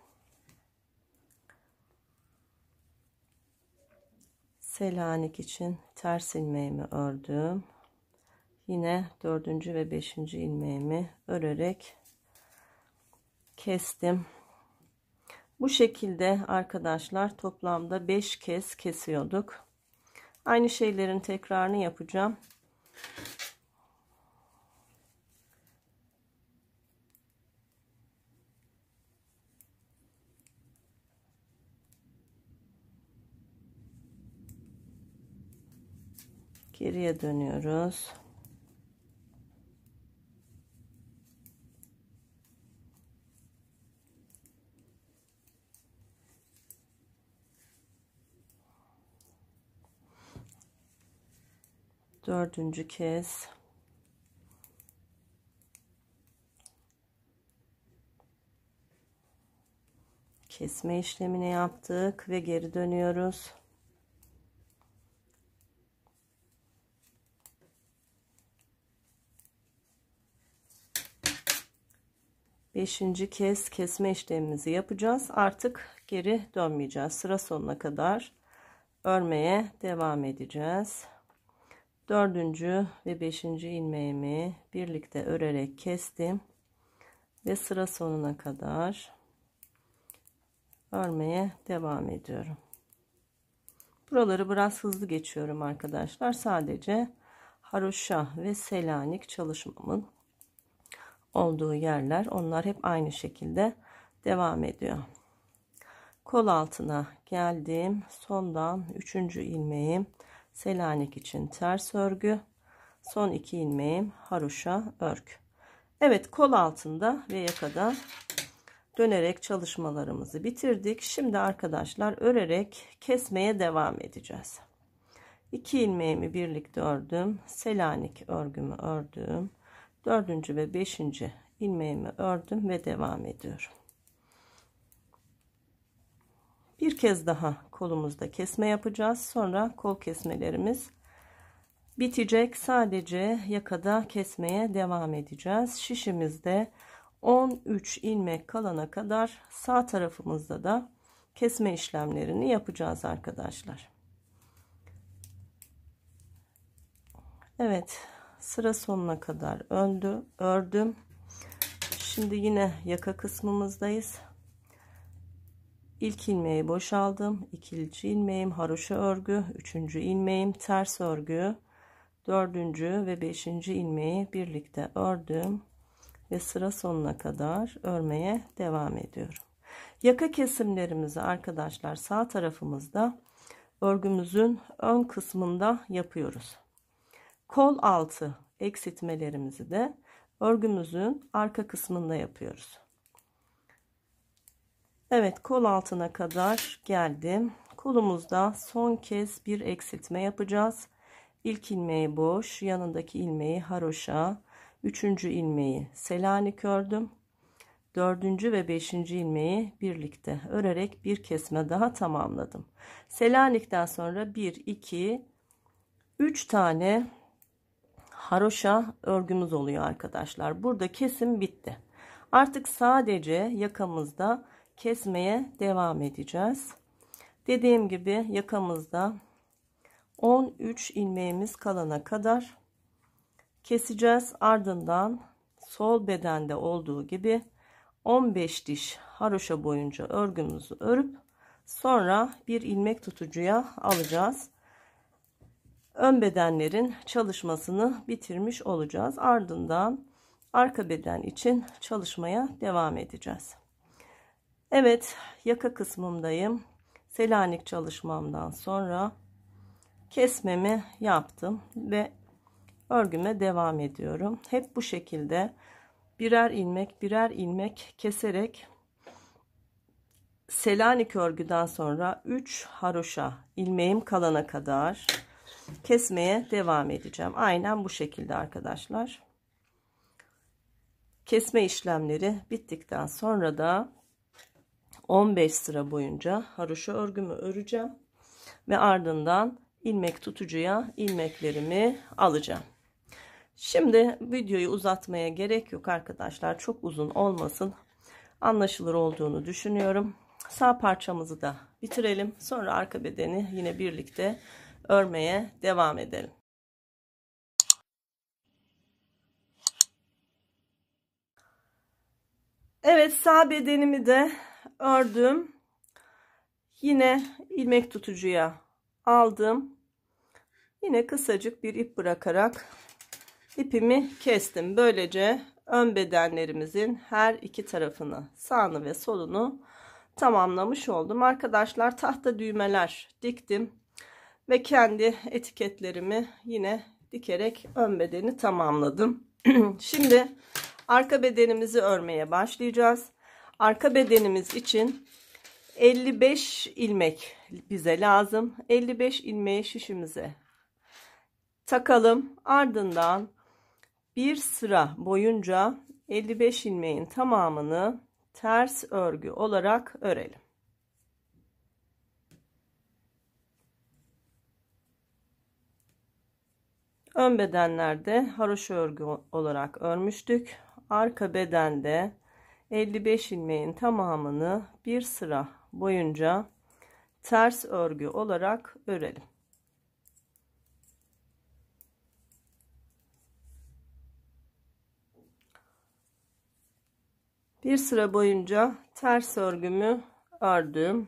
Selanik için ters ilmeğimi ördüm. Yine dördüncü ve beşinci ilmeğimi örerek kestim. Bu şekilde arkadaşlar toplamda 5 kez kesiyorduk. Aynı şeylerin tekrarını yapacağım. Geriye dönüyoruz. Dördüncü kez kesme işlemini yaptık ve geri dönüyoruz. Beşinci kez kesme işlemimizi yapacağız. Artık geri dönmeyeceğiz. Sıra sonuna kadar örmeye devam edeceğiz. Dördüncü ve beşinci ilmeğimi birlikte örerek kestim. Ve sıra sonuna kadar örmeye devam ediyorum. Buraları biraz hızlı geçiyorum arkadaşlar. Sadece haroşa ve selanik çalışmamın olduğu yerler onlar hep aynı şekilde devam ediyor. Kol altına geldim. Sondan 3. ilmeğim Selanik için ters örgü. Son iki ilmeğim haroşa örgü. Evet kol altında ve yakada dönerek çalışmalarımızı bitirdik. Şimdi arkadaşlar örerek kesmeye devam edeceğiz. 2 ilmeğimi birlikte ördüm. Selanik örgümü ördüm dördüncü ve beşinci ilmeğimi ördüm ve devam ediyorum bir kez daha kolumuzda kesme yapacağız sonra kol kesmelerimiz bitecek sadece yakada kesmeye devam edeceğiz şişimizde 13 ilmek kalana kadar sağ tarafımızda da kesme işlemlerini yapacağız arkadaşlar Evet sıra sonuna kadar öndü, ördüm. Şimdi yine yaka kısmımızdayız. İlk ilmeği boşaldım. İkinci ilmeğim haroşa örgü. Üçüncü ilmeğim ters örgü. Dördüncü ve beşinci ilmeği birlikte ördüm. Ve sıra sonuna kadar örmeye devam ediyorum. Yaka kesimlerimizi arkadaşlar sağ tarafımızda örgümüzün ön kısmında yapıyoruz kol altı eksiltmelerimizi de örgümüzün arka kısmında yapıyoruz. Evet kol altına kadar geldim. Kolumuzda son kez bir eksiltme yapacağız. İlk ilmeği boş, yanındaki ilmeği haroşa, üçüncü ilmeği selanik ördüm. Dördüncü ve beşinci ilmeği birlikte örerek bir kesme daha tamamladım. Selanikten sonra bir, iki, üç tane haroşa örgümüz oluyor arkadaşlar. Burada kesim bitti. Artık sadece yakamızda kesmeye devam edeceğiz. Dediğim gibi yakamızda 13 ilmeğimiz kalana kadar keseceğiz. Ardından sol bedende olduğu gibi 15 diş haroşa boyunca örgümüzü örüp sonra bir ilmek tutucuya alacağız ön bedenlerin çalışmasını bitirmiş olacağız. Ardından arka beden için çalışmaya devam edeceğiz. Evet yaka kısmındayım. Selanik çalışmamdan sonra kesmemi yaptım ve örgüme devam ediyorum. Hep bu şekilde birer ilmek birer ilmek keserek Selanik örgüden sonra 3 haroşa ilmeğim kalana kadar kesmeye devam edeceğim. Aynen bu şekilde arkadaşlar. Kesme işlemleri bittikten sonra da 15 sıra boyunca haroşa örgümü öreceğim ve ardından ilmek tutucuya ilmeklerimi alacağım. Şimdi videoyu uzatmaya gerek yok arkadaşlar. Çok uzun olmasın. Anlaşılır olduğunu düşünüyorum. Sağ parçamızı da bitirelim. Sonra arka bedeni yine birlikte örmeye devam edelim. Evet sağ bedenimi de ördüm. Yine ilmek tutucuya aldım. Yine kısacık bir ip bırakarak ipimi kestim. Böylece ön bedenlerimizin her iki tarafını sağını ve solunu tamamlamış oldum. Arkadaşlar tahta düğmeler diktim ve kendi etiketlerimi yine dikerek ön bedeni tamamladım. Şimdi arka bedenimizi örmeye başlayacağız. Arka bedenimiz için 55 ilmek bize lazım. 55 ilmeği şişimize takalım. Ardından bir sıra boyunca 55 ilmeğin tamamını ters örgü olarak örelim. Ön bedenlerde haroşa örgü olarak örmüştük. Arka bedende 55 ilmeğin tamamını bir sıra boyunca ters örgü olarak örelim. Bir sıra boyunca ters örgümü ördüm.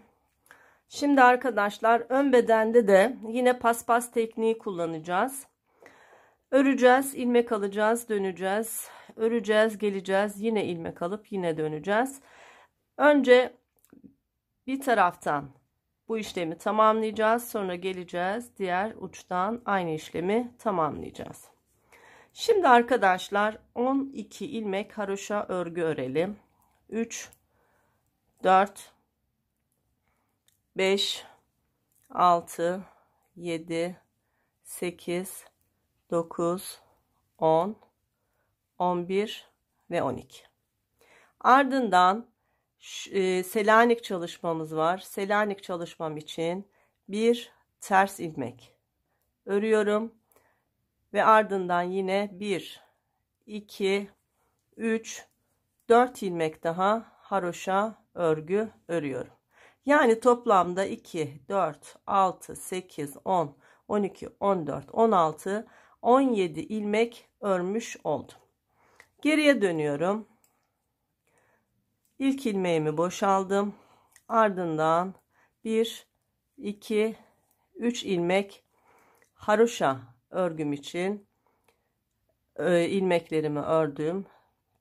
Şimdi arkadaşlar ön bedende de yine paspas tekniği kullanacağız. Öreceğiz, ilmek alacağız, döneceğiz. Öreceğiz, geleceğiz, yine ilmek alıp yine döneceğiz. Önce bir taraftan bu işlemi tamamlayacağız. Sonra geleceğiz. Diğer uçtan aynı işlemi tamamlayacağız. Şimdi arkadaşlar 12 ilmek haroşa örgü örelim. 3 4 5 6 7 8 9 10 11 ve 12 ardından e, Selanik çalışmamız var Selanik çalışmam için bir ters ilmek örüyorum ve ardından yine 1 2 3 4 ilmek daha haroşa örgü örüyorum. Yani toplamda 2, 4, 6, 8, 10, 12, 14, 16, 17 ilmek örmüş oldum. Geriye dönüyorum. İlk ilmeğimi boşaldım. Ardından 1, 2, 3 ilmek haroşa örgüm için e, ilmeklerimi ördüm.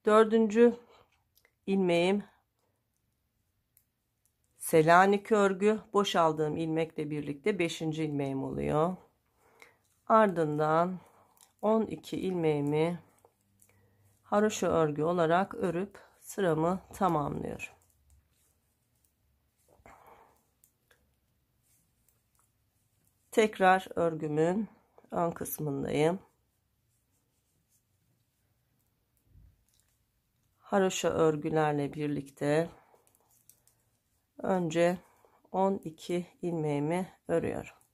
Dördüncü ilmeğim Selanik örgü boşaldığım ilmekle birlikte 5. ilmeğim oluyor. Ardından 12 ilmeğimi haroşa örgü olarak örüp sıramı tamamlıyorum. Tekrar örgümün ön kısmındayım. haroşa örgülerle birlikte önce 12 ilmeğimi örüyorum.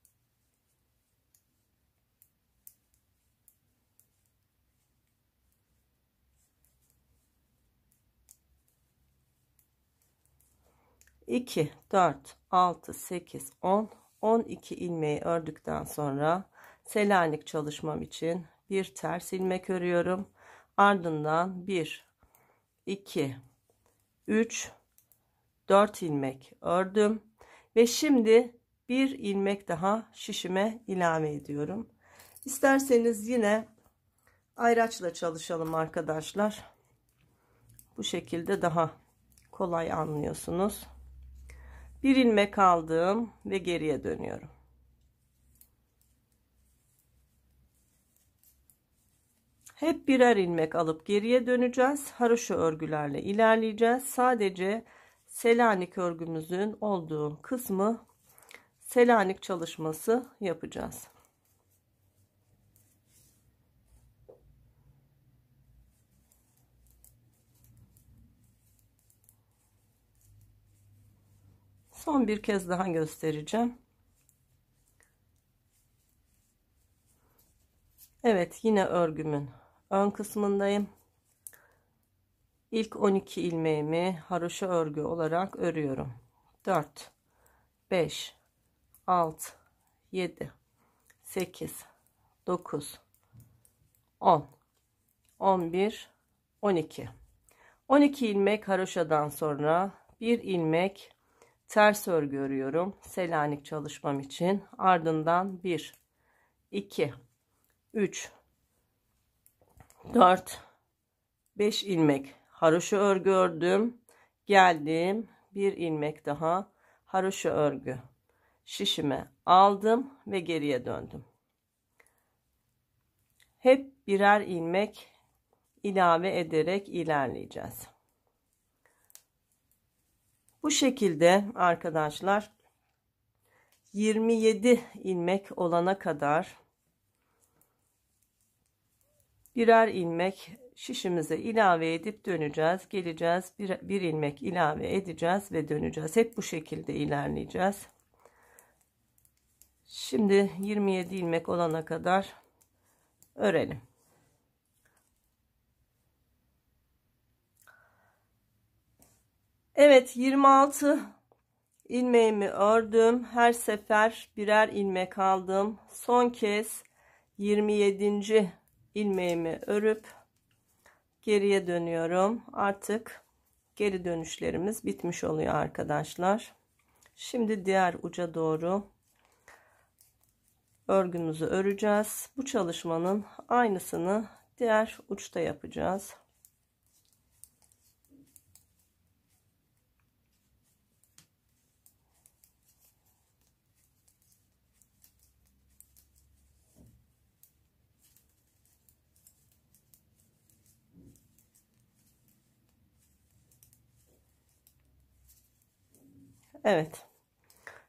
İki, dört, altı, sekiz, on, on iki ilmeği ördükten sonra Selanik çalışmam için bir ters ilmek örüyorum. Ardından bir 2 3 4 ilmek ördüm. Ve şimdi bir ilmek daha şişime ilave ediyorum. İsterseniz yine ayraçla çalışalım arkadaşlar. Bu şekilde daha kolay anlıyorsunuz Bir ilmek aldım ve geriye dönüyorum. Hep birer ilmek alıp geriye döneceğiz. Haroşa örgülerle ilerleyeceğiz. Sadece Selanik örgümüzün olduğu kısmı Selanik çalışması yapacağız. Son bir kez daha göstereceğim. Evet yine örgümün ön kısmındayım. İlk 12 ilmeğimi haroşa örgü olarak örüyorum. 4 5 6 7 8 9 10 11 12 12 ilmek haroşadan sonra bir ilmek ters örgü örüyorum. Selanik çalışmam için. Ardından 1 2 3 4 5 ilmek haroşa örgü ördüm. Geldim bir ilmek daha haroşa örgü şişime aldım ve geriye döndüm. Hep birer ilmek ilave ederek ilerleyeceğiz bu şekilde arkadaşlar 27 ilmek olana kadar birer ilmek şişimize ilave edip döneceğiz. Geleceğiz. Bir, bir ilmek ilave edeceğiz ve döneceğiz. Hep bu şekilde ilerleyeceğiz. Şimdi 27 ilmek olana kadar örelim. Evet 26 ilmeğimi ördüm. Her sefer birer ilmek aldım. Son kez 27. ilmeğimi örüp geriye dönüyorum. Artık geri dönüşlerimiz bitmiş oluyor arkadaşlar. Şimdi diğer uca doğru örgümüzü öreceğiz. Bu çalışmanın aynısını diğer uçta yapacağız. Evet.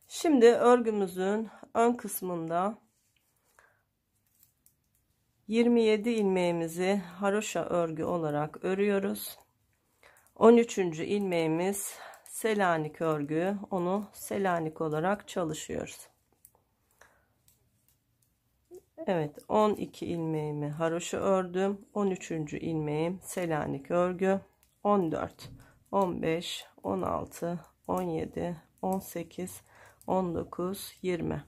Şimdi örgümüzün ön kısmında 27 ilmeğimizi haroşa örgü olarak örüyoruz. 13. ilmeğimiz Selanik örgü. Onu Selanik olarak çalışıyoruz. Evet 12 ilmeğimi haroşa ördüm. 13. ilmeğim Selanik örgü. 14, 15, 16, 17, 18, 19, 20,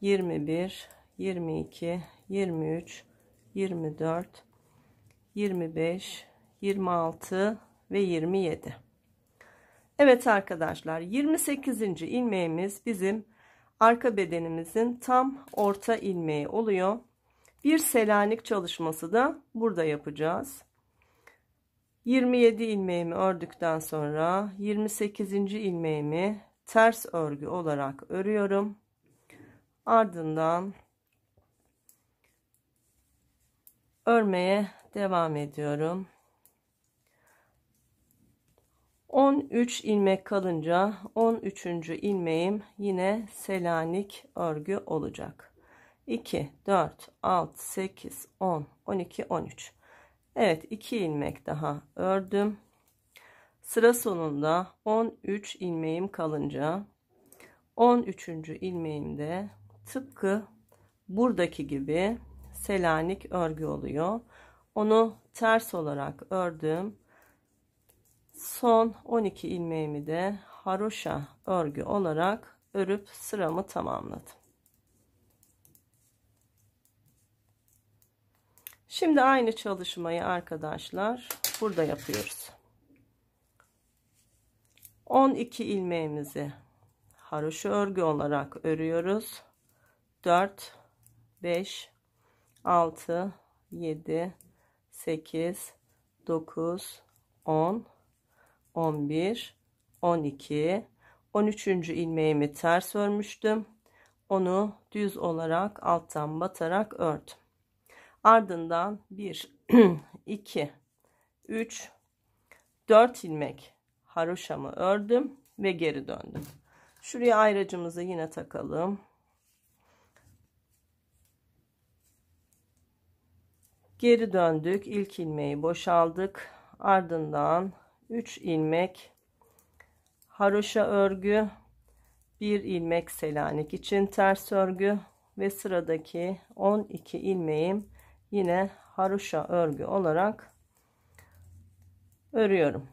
21, 22, 23, 24, 25, 26 ve 27. Evet arkadaşlar 28. ilmeğimiz bizim arka bedenimizin tam orta ilmeği oluyor. Bir selanik çalışması da burada yapacağız. 27 ilmeğimi ördükten sonra 28. ilmeğimi ters örgü olarak örüyorum. Ardından örmeye devam ediyorum. 13 ilmek kalınca 13. ilmeğim yine Selanik örgü olacak. 2 4 6 8 10 12 13 Evet 2 ilmek daha ördüm. Sıra sonunda 13 ilmeğim kalınca 13. ilmeğimde tıpkı buradaki gibi Selanik örgü oluyor. Onu ters olarak ördüm. Son 12 ilmeğimi de haroşa örgü olarak örüp sıramı tamamladım. Şimdi aynı çalışmayı arkadaşlar burada yapıyoruz. 12 ilmeğimizi haroşa örgü olarak örüyoruz. 4 5 6 7 8 9 10 11 12 13. ilmeğimi ters örmüştüm. Onu düz olarak alttan batarak ördüm. Ardından 1 2 3 4 ilmek haroşamı ördüm ve geri döndüm. Şuraya ayracımızı yine takalım. Geri döndük. İlk ilmeği boşaldık. Ardından 3 ilmek haroşa örgü, 1 ilmek selanik için ters örgü ve sıradaki 12 ilmeğim yine haroşa örgü olarak örüyorum.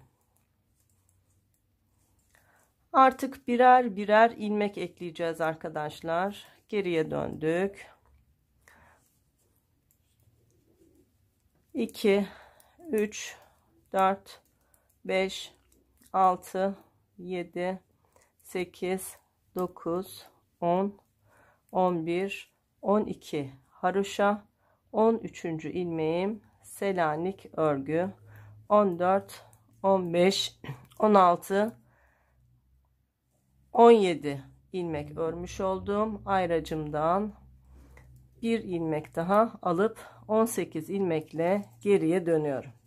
Artık birer birer ilmek ekleyeceğiz arkadaşlar. Geriye döndük. 2 3 4 5 6 7 8 9 10 11 12 haroşa 13. ilmeğim selanik örgü 14 15 16 17 ilmek örmüş olduğum ayracımdan bir ilmek daha alıp 18 ilmekle geriye dönüyorum.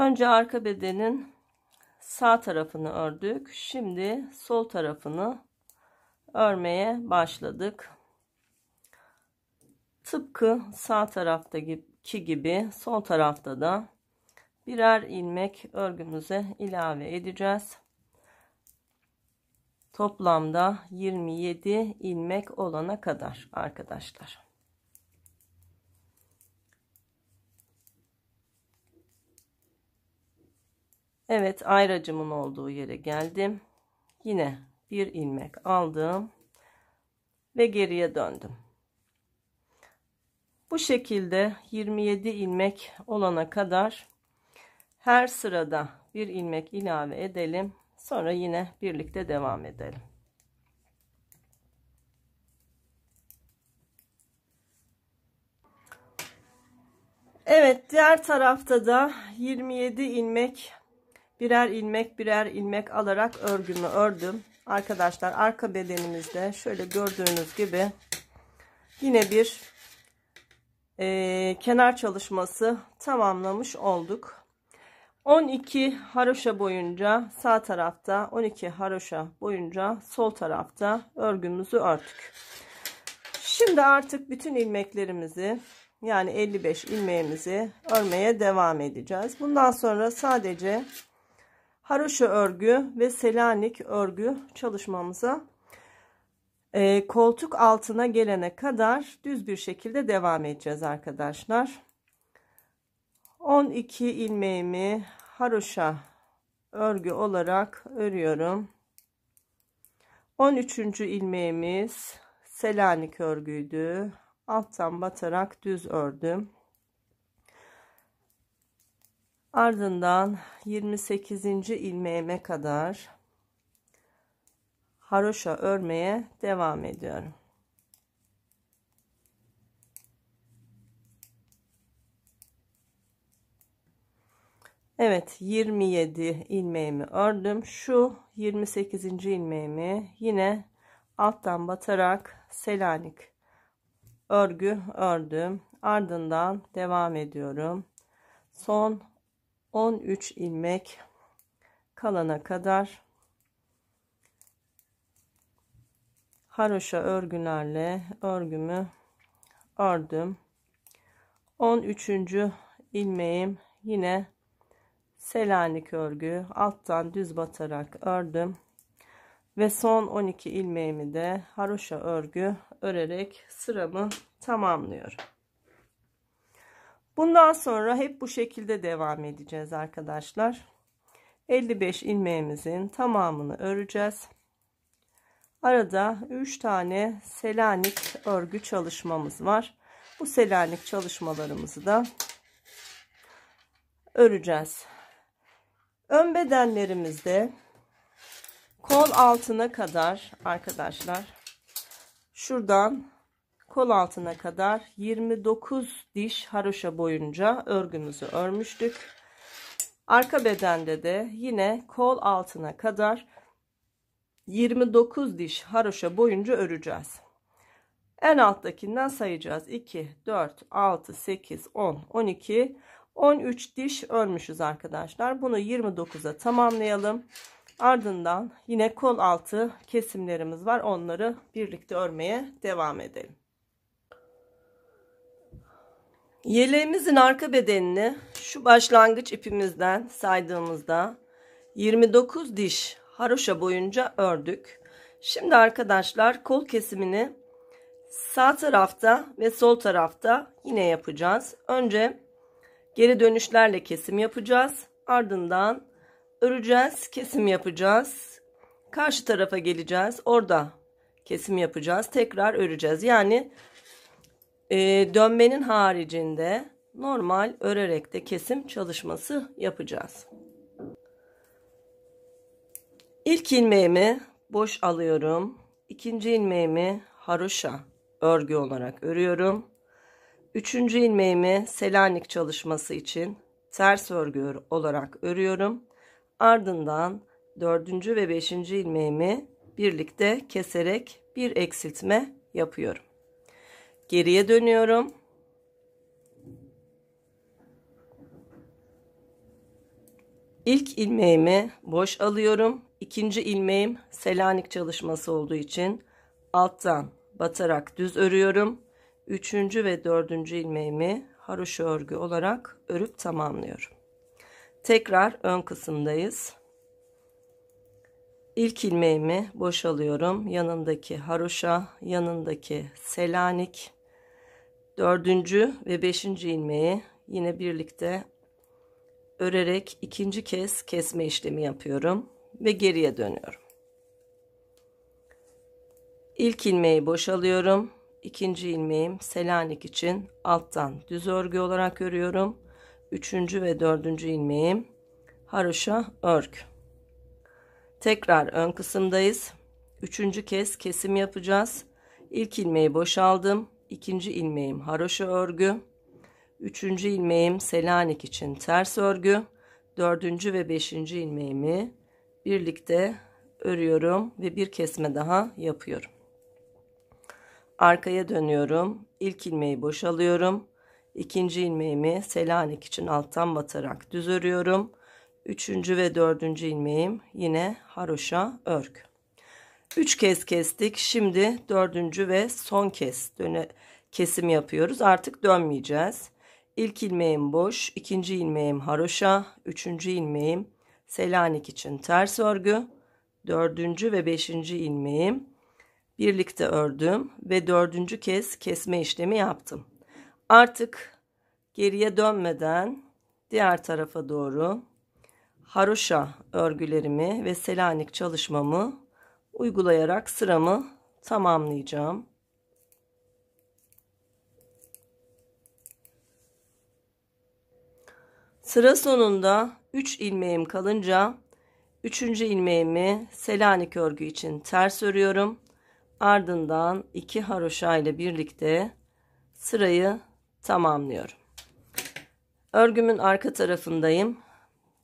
Önce arka bedenin sağ tarafını ördük. Şimdi sol tarafını örmeye başladık. Tıpkı sağ taraftaki gibi sol tarafta da birer ilmek örgümüze ilave edeceğiz. Toplamda 27 ilmek olana kadar arkadaşlar. Evet ayracımın olduğu yere geldim. Yine bir ilmek aldım ve geriye döndüm. Bu şekilde 27 ilmek olana kadar her sırada bir ilmek ilave edelim. Sonra yine birlikte devam edelim. Evet diğer tarafta da 27 ilmek birer ilmek birer ilmek alarak örgümü ördüm. Arkadaşlar arka bedenimizde şöyle gördüğünüz gibi yine bir e, kenar çalışması tamamlamış olduk. 12 haroşa boyunca sağ tarafta 12 haroşa boyunca sol tarafta örgümüzü ördük. Şimdi artık bütün ilmeklerimizi yani 55 ilmeğimizi örmeye devam edeceğiz. Bundan sonra sadece haroşa örgü ve selanik örgü çalışmamıza e, koltuk altına gelene kadar düz bir şekilde devam edeceğiz arkadaşlar. 12 ilmeğimi haroşa örgü olarak örüyorum. 13. ilmeğimiz selanik örgüydü. Alttan batarak düz ördüm. Ardından 28. ilmeğime kadar haroşa örmeye devam ediyorum. Evet 27 ilmeğimi ördüm. Şu 28. ilmeğimi yine alttan batarak selanik örgü ördüm. Ardından devam ediyorum. Son 13 ilmek kalana kadar haroşa örgülerle örgümü ördüm. 13. ilmeğim yine Selanik örgü alttan düz batarak ördüm. Ve son 12 ilmeğimi de haroşa örgü örerek sıramı tamamlıyorum. Bundan sonra hep bu şekilde devam edeceğiz arkadaşlar. 55 ilmeğimizin tamamını öreceğiz. Arada 3 tane Selanik örgü çalışmamız var. Bu Selanik çalışmalarımızı da öreceğiz. Ön bedenlerimizde kol altına kadar arkadaşlar şuradan kol altına kadar 29 diş haroşa boyunca örgümüzü örmüştük. Arka bedende de yine kol altına kadar 29 diş haroşa boyunca öreceğiz. En alttakinden sayacağız. 2, 4, 6, 8, 10, 12, 13 diş örmüşüz arkadaşlar. Bunu 29'a tamamlayalım. Ardından yine kol altı kesimlerimiz var. Onları birlikte örmeye devam edelim. Yeleğimizin arka bedenini şu başlangıç ipimizden saydığımızda 29 diş haroşa boyunca ördük. Şimdi arkadaşlar kol kesimini sağ tarafta ve sol tarafta yine yapacağız. Önce geri dönüşlerle kesim yapacağız. Ardından öreceğiz, kesim yapacağız. Karşı tarafa geleceğiz. Orada kesim yapacağız. Tekrar öreceğiz. Yani e, dönmenin haricinde normal örerek de kesim çalışması yapacağız. İlk ilmeğimi boş alıyorum. İkinci ilmeğimi haroşa örgü olarak örüyorum. Üçüncü ilmeğimi Selanik çalışması için ters örgü olarak örüyorum. Ardından dördüncü ve beşinci ilmeğimi birlikte keserek bir eksiltme yapıyorum. Geriye dönüyorum. İlk ilmeğimi boş alıyorum. İkinci ilmeğim Selanik çalışması olduğu için alttan batarak düz örüyorum. Üçüncü ve dördüncü ilmeğimi haroşa örgü olarak örüp tamamlıyorum. Tekrar ön kısımdayız. İlk ilmeğimi boşalıyorum. Yanındaki haroşa, yanındaki selanik, dördüncü ve beşinci ilmeği yine birlikte örerek ikinci kez kesme işlemi yapıyorum ve geriye dönüyorum. İlk ilmeği boşalıyorum. İkinci ilmeğim Selanik için alttan düz örgü olarak örüyorum. Üçüncü ve dördüncü ilmeğim haroşa örgü. Tekrar ön kısımdayız. Üçüncü kez kesim yapacağız. İlk ilmeği boşaldım. İkinci ilmeğim haroşa örgü. Üçüncü ilmeğim Selanik için ters örgü. Dördüncü ve beşinci ilmeğimi birlikte örüyorum ve bir kesme daha yapıyorum. Arkaya dönüyorum. İlk ilmeği boşalıyorum. İkinci ilmeğimi Selanik için alttan batarak düz örüyorum. Üçüncü ve dördüncü ilmeğim yine haroşa örgü. Üç kez kestik. Şimdi dördüncü ve son kez döne, kesim yapıyoruz. Artık dönmeyeceğiz. İlk ilmeğim boş. ikinci ilmeğim haroşa. Üçüncü ilmeğim Selanik için ters örgü. Dördüncü ve beşinci ilmeğim birlikte ördüm ve dördüncü kez kesme işlemi yaptım. Artık geriye dönmeden diğer tarafa doğru haroşa örgülerimi ve selanik çalışmamı uygulayarak sıramı tamamlayacağım. Sıra sonunda 3 ilmeğim kalınca 3. ilmeğimi Selanik örgü için ters örüyorum. Ardından 2 haroşa ile birlikte sırayı tamamlıyorum. Örgümün arka tarafındayım.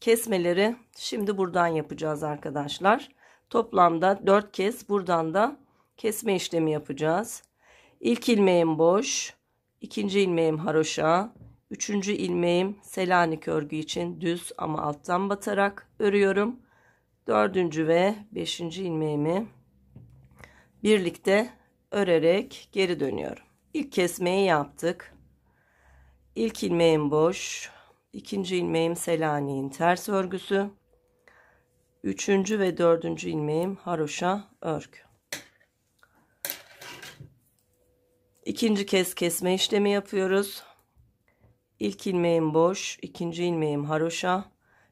Kesmeleri şimdi buradan yapacağız arkadaşlar. Toplamda 4 kez buradan da kesme işlemi yapacağız. İlk ilmeğim boş, ikinci ilmeğim haroşa, üçüncü ilmeğim Selanik örgü için düz ama alttan batarak örüyorum. Dördüncü ve beşinci ilmeğimi birlikte örerek geri dönüyorum. İlk kesmeyi yaptık. İlk ilmeğim boş. ikinci ilmeğim Selanik'in ters örgüsü. Üçüncü ve dördüncü ilmeğim haroşa örgü. İkinci kez kesme işlemi yapıyoruz. İlk ilmeğim boş, ikinci ilmeğim haroşa,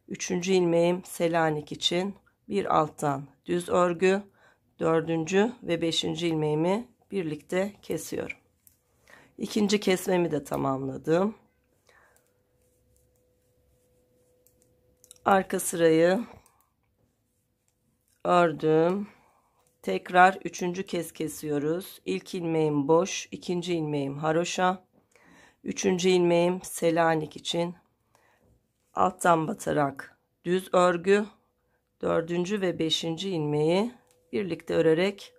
üçüncü ilmeğim Selanik için bir alttan düz örgü, dördüncü ve beşinci ilmeğimi birlikte kesiyorum. İkinci kesmemi de tamamladım. arka sırayı ördüm. Tekrar üçüncü kez kesiyoruz. İlk ilmeğim boş, ikinci ilmeğim haroşa. Üçüncü ilmeğim selanik için alttan batarak düz örgü. Dördüncü ve beşinci ilmeği birlikte örerek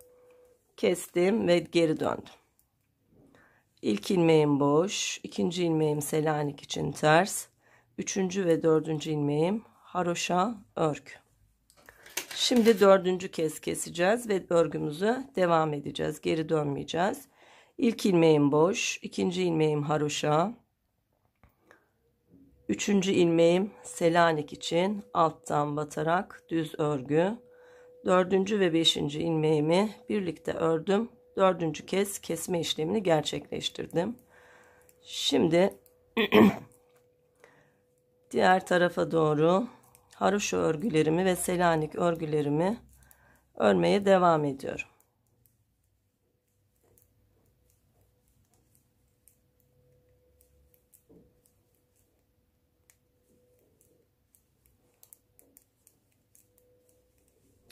kestim ve geri döndüm. İlk ilmeğim boş, ikinci ilmeğim selanik için ters, üçüncü ve dördüncü ilmeğim haroşa örgü. Şimdi dördüncü kez keseceğiz ve örgümüzü devam edeceğiz. Geri dönmeyeceğiz. İlk ilmeğim boş, ikinci ilmeğim haroşa, üçüncü ilmeğim selanik için alttan batarak düz örgü, dördüncü ve beşinci ilmeğimi birlikte ördüm dördüncü kez kesme işlemini gerçekleştirdim. Şimdi diğer tarafa doğru haroşa örgülerimi ve selanik örgülerimi örmeye devam ediyorum.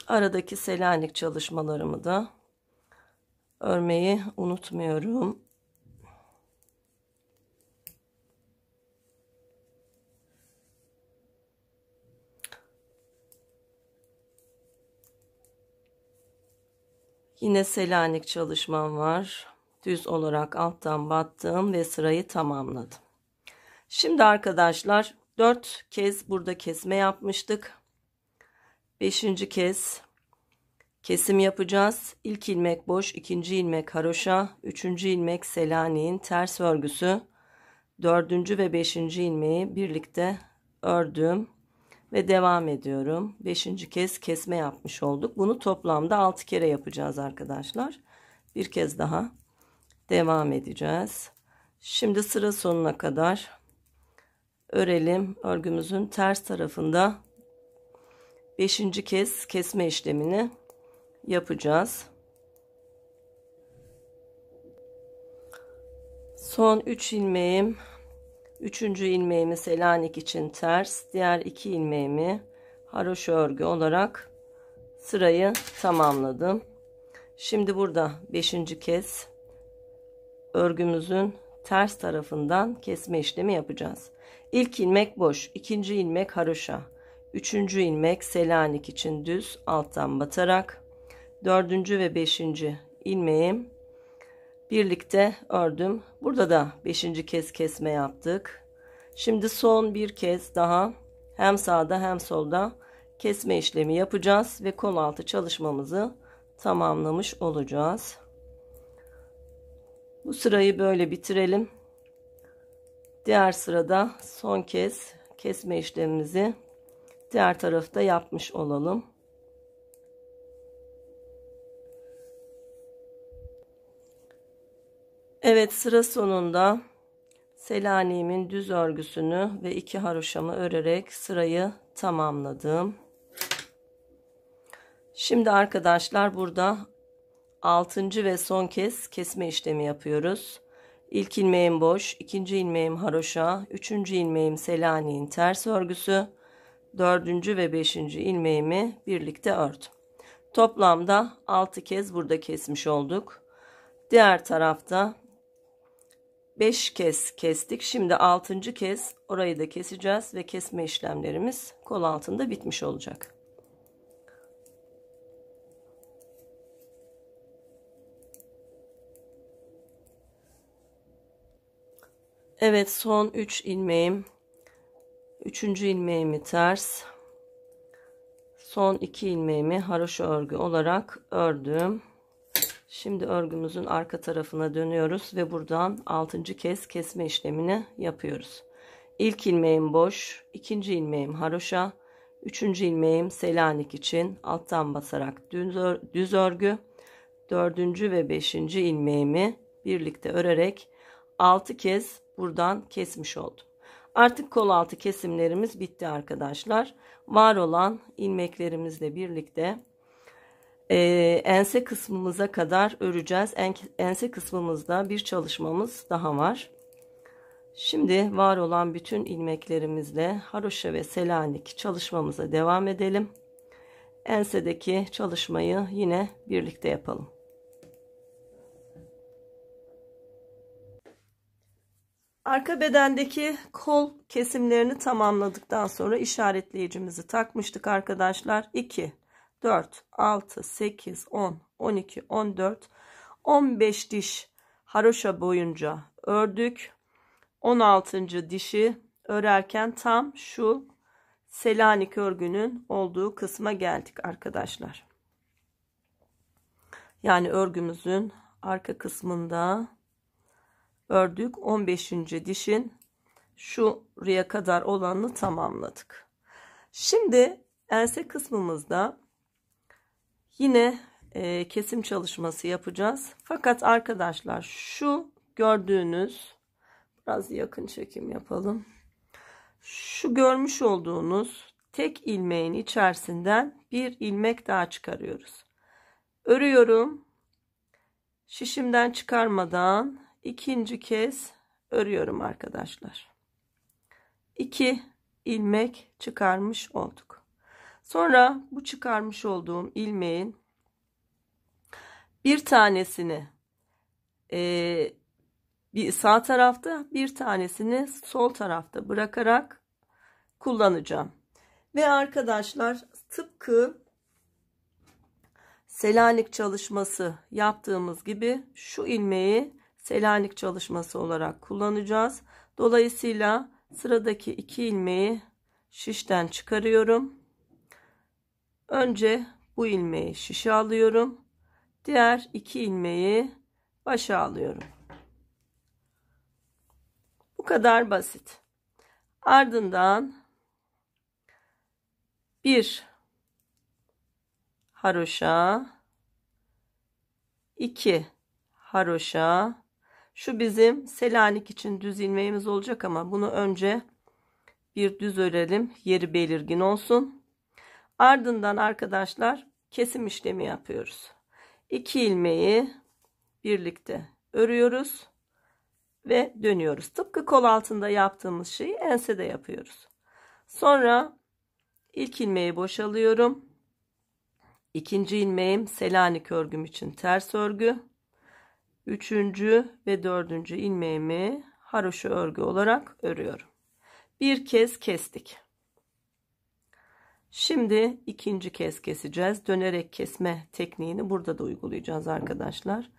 Aradaki selanik çalışmalarımı da örmeyi unutmuyorum. Yine Selanik çalışmam var. Düz olarak alttan battım ve sırayı tamamladım. Şimdi arkadaşlar 4 kez burada kesme yapmıştık. 5. kez Kesim yapacağız. İlk ilmek boş, ikinci ilmek haroşa, üçüncü ilmek selaniğin ters örgüsü, dördüncü ve beşinci ilmeği birlikte ördüm ve devam ediyorum. Beşinci kez kesme yapmış olduk. Bunu toplamda altı kere yapacağız arkadaşlar. Bir kez daha devam edeceğiz. Şimdi sıra sonuna kadar örelim. Örgümüzün ters tarafında beşinci kez kesme işlemini yapacağız. Son 3 ilmeğim 3. ilmeğimi Selanik için ters, diğer 2 ilmeğimi haroşa örgü olarak sırayı tamamladım. Şimdi burada 5. kez örgümüzün ters tarafından kesme işlemi yapacağız. İlk ilmek boş, ikinci ilmek haroşa, üçüncü ilmek Selanik için düz alttan batarak dördüncü ve beşinci ilmeğim birlikte ördüm. Burada da beşinci kez kesme yaptık. Şimdi son bir kez daha hem sağda hem solda kesme işlemi yapacağız ve kol altı çalışmamızı tamamlamış olacağız. Bu sırayı böyle bitirelim. Diğer sırada son kez kesme işlemimizi diğer tarafta yapmış olalım. Evet sıra sonunda Selanik'imin düz örgüsünü ve iki haroşamı örerek sırayı tamamladım. Şimdi arkadaşlar burada 6. ve son kez kesme işlemi yapıyoruz. İlk ilmeğim boş, ikinci ilmeğim haroşa, üçüncü ilmeğim Selanik'in ters örgüsü, dördüncü ve beşinci ilmeğimi birlikte ördüm. Toplamda 6 kez burada kesmiş olduk. Diğer tarafta 5 kez kestik. Şimdi 6. kez orayı da keseceğiz ve kesme işlemlerimiz kol altında bitmiş olacak. Evet son 3 ilmeğim. 3. ilmeğimi ters. Son 2 ilmeğimi haroşa örgü olarak ördüm. Şimdi örgümüzün arka tarafına dönüyoruz ve buradan 6. kez kesme işlemini yapıyoruz. İlk ilmeğim boş, ikinci ilmeğim haroşa, üçüncü ilmeğim selanik için alttan basarak düz, ör düz örgü, dördüncü ve beşinci ilmeğimi birlikte örerek 6 kez buradan kesmiş oldum. Artık kol altı kesimlerimiz bitti arkadaşlar. Var olan ilmeklerimizle birlikte e, ense kısmımıza kadar öreceğiz. En, ense kısmımızda bir çalışmamız daha var. Şimdi var olan bütün ilmeklerimizle haroşa ve selanik çalışmamıza devam edelim. Ensedeki çalışmayı yine birlikte yapalım. Arka bedendeki kol kesimlerini tamamladıktan sonra işaretleyicimizi takmıştık arkadaşlar. 2, 4, 6, 8, 10, 12, 14, 15 diş haroşa boyunca ördük. 16. dişi örerken tam şu Selanik örgünün olduğu kısma geldik arkadaşlar. Yani örgümüzün arka kısmında ördük 15. dişin şuraya kadar olanını tamamladık. Şimdi ense kısmımızda yine e, kesim çalışması yapacağız. Fakat arkadaşlar şu gördüğünüz biraz yakın çekim yapalım. Şu görmüş olduğunuz tek ilmeğin içerisinden bir ilmek daha çıkarıyoruz. Örüyorum. Şişimden çıkarmadan ikinci kez örüyorum arkadaşlar. İki ilmek çıkarmış olduk. Sonra bu çıkarmış olduğum ilmeğin bir tanesini e, bir sağ tarafta bir tanesini sol tarafta bırakarak kullanacağım. Ve arkadaşlar tıpkı Selanik çalışması yaptığımız gibi şu ilmeği Selanik çalışması olarak kullanacağız. Dolayısıyla sıradaki iki ilmeği şişten çıkarıyorum. Önce bu ilmeği şişe alıyorum. Diğer iki ilmeği başa alıyorum. Bu kadar basit. Ardından bir haroşa, iki haroşa. Şu bizim Selanik için düz ilmeğimiz olacak ama bunu önce bir düz örelim. Yeri belirgin olsun. Ardından arkadaşlar kesim işlemi yapıyoruz. İki ilmeği birlikte örüyoruz ve dönüyoruz. Tıpkı kol altında yaptığımız şeyi ensede yapıyoruz. Sonra ilk ilmeği boşalıyorum. İkinci ilmeğim Selanik örgüm için ters örgü. Üçüncü ve dördüncü ilmeğimi haroşa örgü olarak örüyorum. Bir kez kestik. Şimdi ikinci kez keseceğiz. Dönerek kesme tekniğini burada da uygulayacağız arkadaşlar.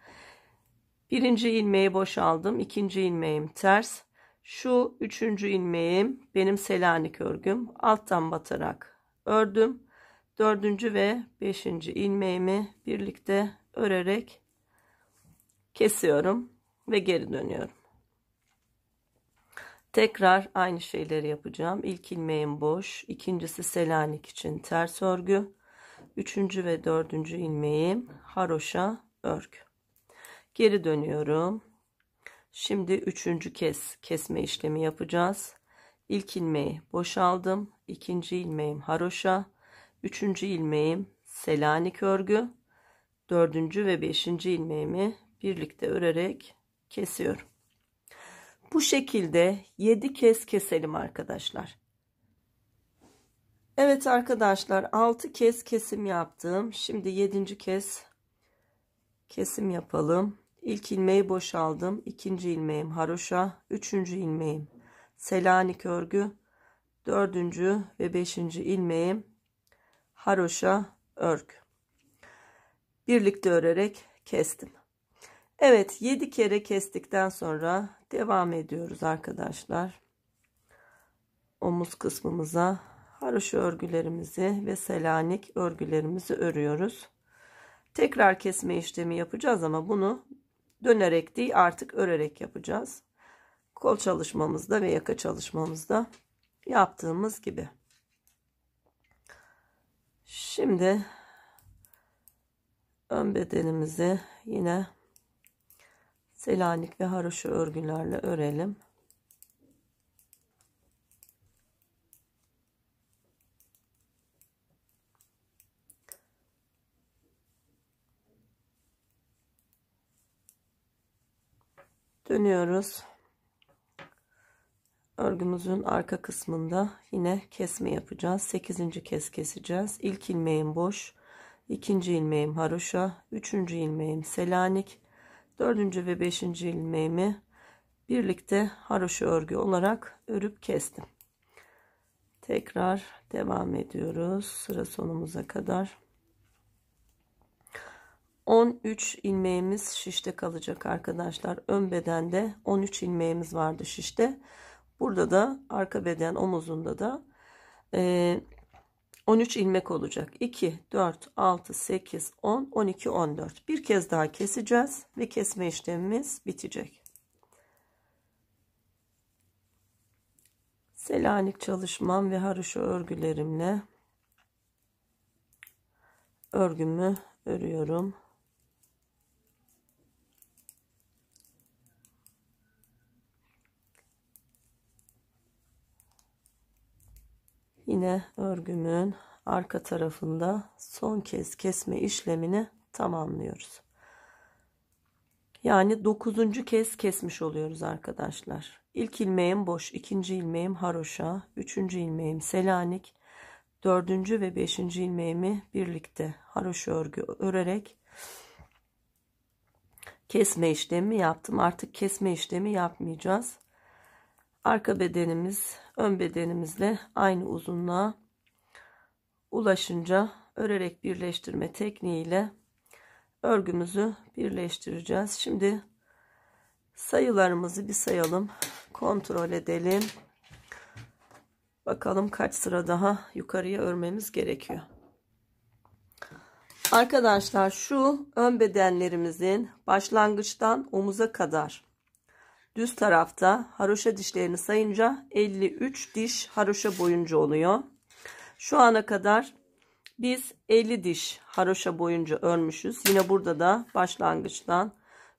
Birinci ilmeği boşaldım. ikinci ilmeğim ters. Şu üçüncü ilmeğim benim Selanik örgüm. Alttan batarak ördüm. Dördüncü ve beşinci ilmeğimi birlikte örerek kesiyorum ve geri dönüyorum. Tekrar aynı şeyleri yapacağım. İlk ilmeğim boş. ikincisi Selanik için ters örgü. Üçüncü ve dördüncü ilmeğim haroşa örgü. Geri dönüyorum. Şimdi üçüncü kez kesme işlemi yapacağız. İlk ilmeği boşaldım. ikinci ilmeğim haroşa. Üçüncü ilmeğim Selanik örgü. Dördüncü ve beşinci ilmeğimi birlikte örerek kesiyorum. Bu şekilde 7 kez keselim arkadaşlar. Evet arkadaşlar 6 kez kesim yaptım. Şimdi 7. kez kesim yapalım. İlk ilmeği boşaldım. ikinci ilmeğim haroşa. Üçüncü ilmeğim selanik örgü. Dördüncü ve beşinci ilmeğim haroşa örgü. Birlikte örerek kestim. Evet 7 kere kestikten sonra devam ediyoruz arkadaşlar. Omuz kısmımıza haroşa örgülerimizi ve selanik örgülerimizi örüyoruz. Tekrar kesme işlemi yapacağız ama bunu dönerek değil artık örerek yapacağız. Kol çalışmamızda ve yaka çalışmamızda yaptığımız gibi. Şimdi ön bedenimizi yine Selanik ve haroşa örgülerle örelim. Dönüyoruz. örgümüzün arka kısmında yine kesme yapacağız. 8. kez keseceğiz. İlk ilmeğim boş. ikinci ilmeğim haroşa. Üçüncü ilmeğim selanik. Dördüncü ve beşinci ilmeğimi birlikte haroşa örgü olarak örüp kestim. Tekrar devam ediyoruz sıra sonumuza kadar. 13 ilmeğimiz şişte kalacak arkadaşlar. Ön bedende 13 ilmeğimiz vardı şişte. Burada da arka beden omuzunda da 13 ilmek olacak. 2, 4, 6, 8, 10, 12, 14. Bir kez daha keseceğiz ve kesme işlemimiz bitecek. Selanik çalışmam ve haroşa örgülerimle örgümü örüyorum. Yine örgümün arka tarafında son kez kesme işlemini tamamlıyoruz. Yani dokuzuncu kez kesmiş oluyoruz arkadaşlar. İlk ilmeğim boş, ikinci ilmeğim haroşa, üçüncü ilmeğim selanik, dördüncü ve beşinci ilmeğimi birlikte haroşa örgü örerek kesme işlemi yaptım. Artık kesme işlemi yapmayacağız. Arka bedenimiz ön bedenimizle aynı uzunluğa ulaşınca örerek birleştirme tekniğiyle örgümüzü birleştireceğiz. Şimdi sayılarımızı bir sayalım. Kontrol edelim. Bakalım kaç sıra daha yukarıya örmemiz gerekiyor. Arkadaşlar şu ön bedenlerimizin başlangıçtan omuza kadar düz tarafta haroşa dişlerini sayınca 53 diş haroşa boyunca oluyor. Şu ana kadar biz 50 diş haroşa boyunca örmüşüz. Yine burada da başlangıçtan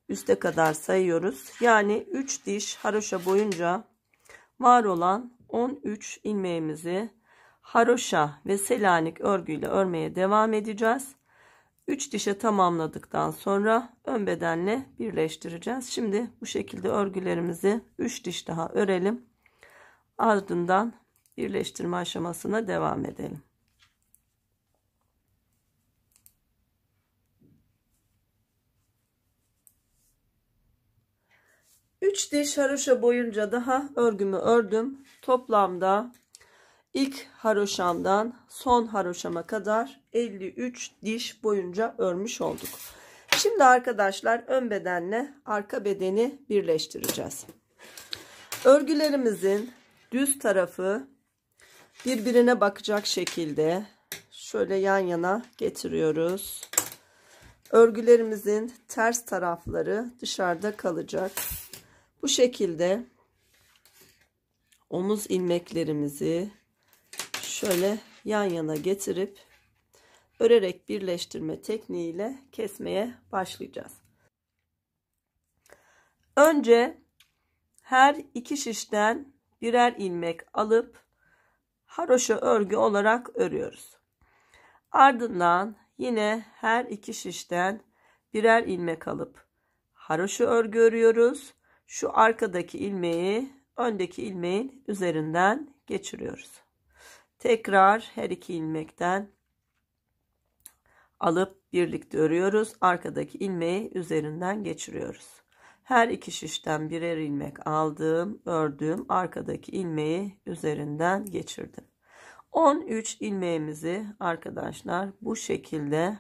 üste kadar sayıyoruz. Yani 3 diş haroşa boyunca var olan 13 ilmeğimizi haroşa ve selanik örgüyle örmeye devam edeceğiz. 3 dişe tamamladıktan sonra ön bedenle birleştireceğiz. Şimdi bu şekilde örgülerimizi 3 diş daha örelim. Ardından birleştirme aşamasına devam edelim. 3 diş haroşa boyunca daha örgümü ördüm. Toplamda ilk haroşamdan son haroşama kadar 53 diş boyunca örmüş olduk. Şimdi arkadaşlar ön bedenle arka bedeni birleştireceğiz. Örgülerimizin düz tarafı birbirine bakacak şekilde şöyle yan yana getiriyoruz. Örgülerimizin ters tarafları dışarıda kalacak. Bu şekilde omuz ilmeklerimizi şöyle yan yana getirip örerek birleştirme tekniğiyle kesmeye başlayacağız. Önce her iki şişten birer ilmek alıp haroşa örgü olarak örüyoruz. Ardından yine her iki şişten birer ilmek alıp haroşa örgü örüyoruz şu arkadaki ilmeği öndeki ilmeğin üzerinden geçiriyoruz. Tekrar her iki ilmekten alıp birlikte örüyoruz. Arkadaki ilmeği üzerinden geçiriyoruz. Her iki şişten birer ilmek aldım, ördüm. Arkadaki ilmeği üzerinden geçirdim. 13 ilmeğimizi arkadaşlar bu şekilde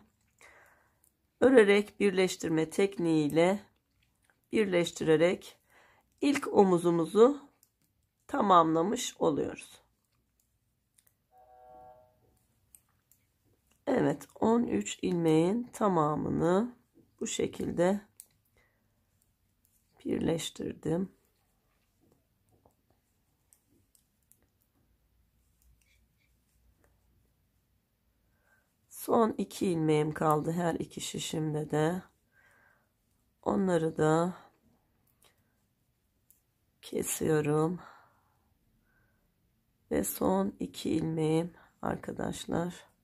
örerek birleştirme tekniğiyle birleştirerek ilk omuzumuzu tamamlamış oluyoruz. Evet 13 ilmeğin tamamını bu şekilde birleştirdim. Son iki ilmeğim kaldı her iki şişimde de. Onları da kesiyorum. Ve son iki ilmeğim arkadaşlar.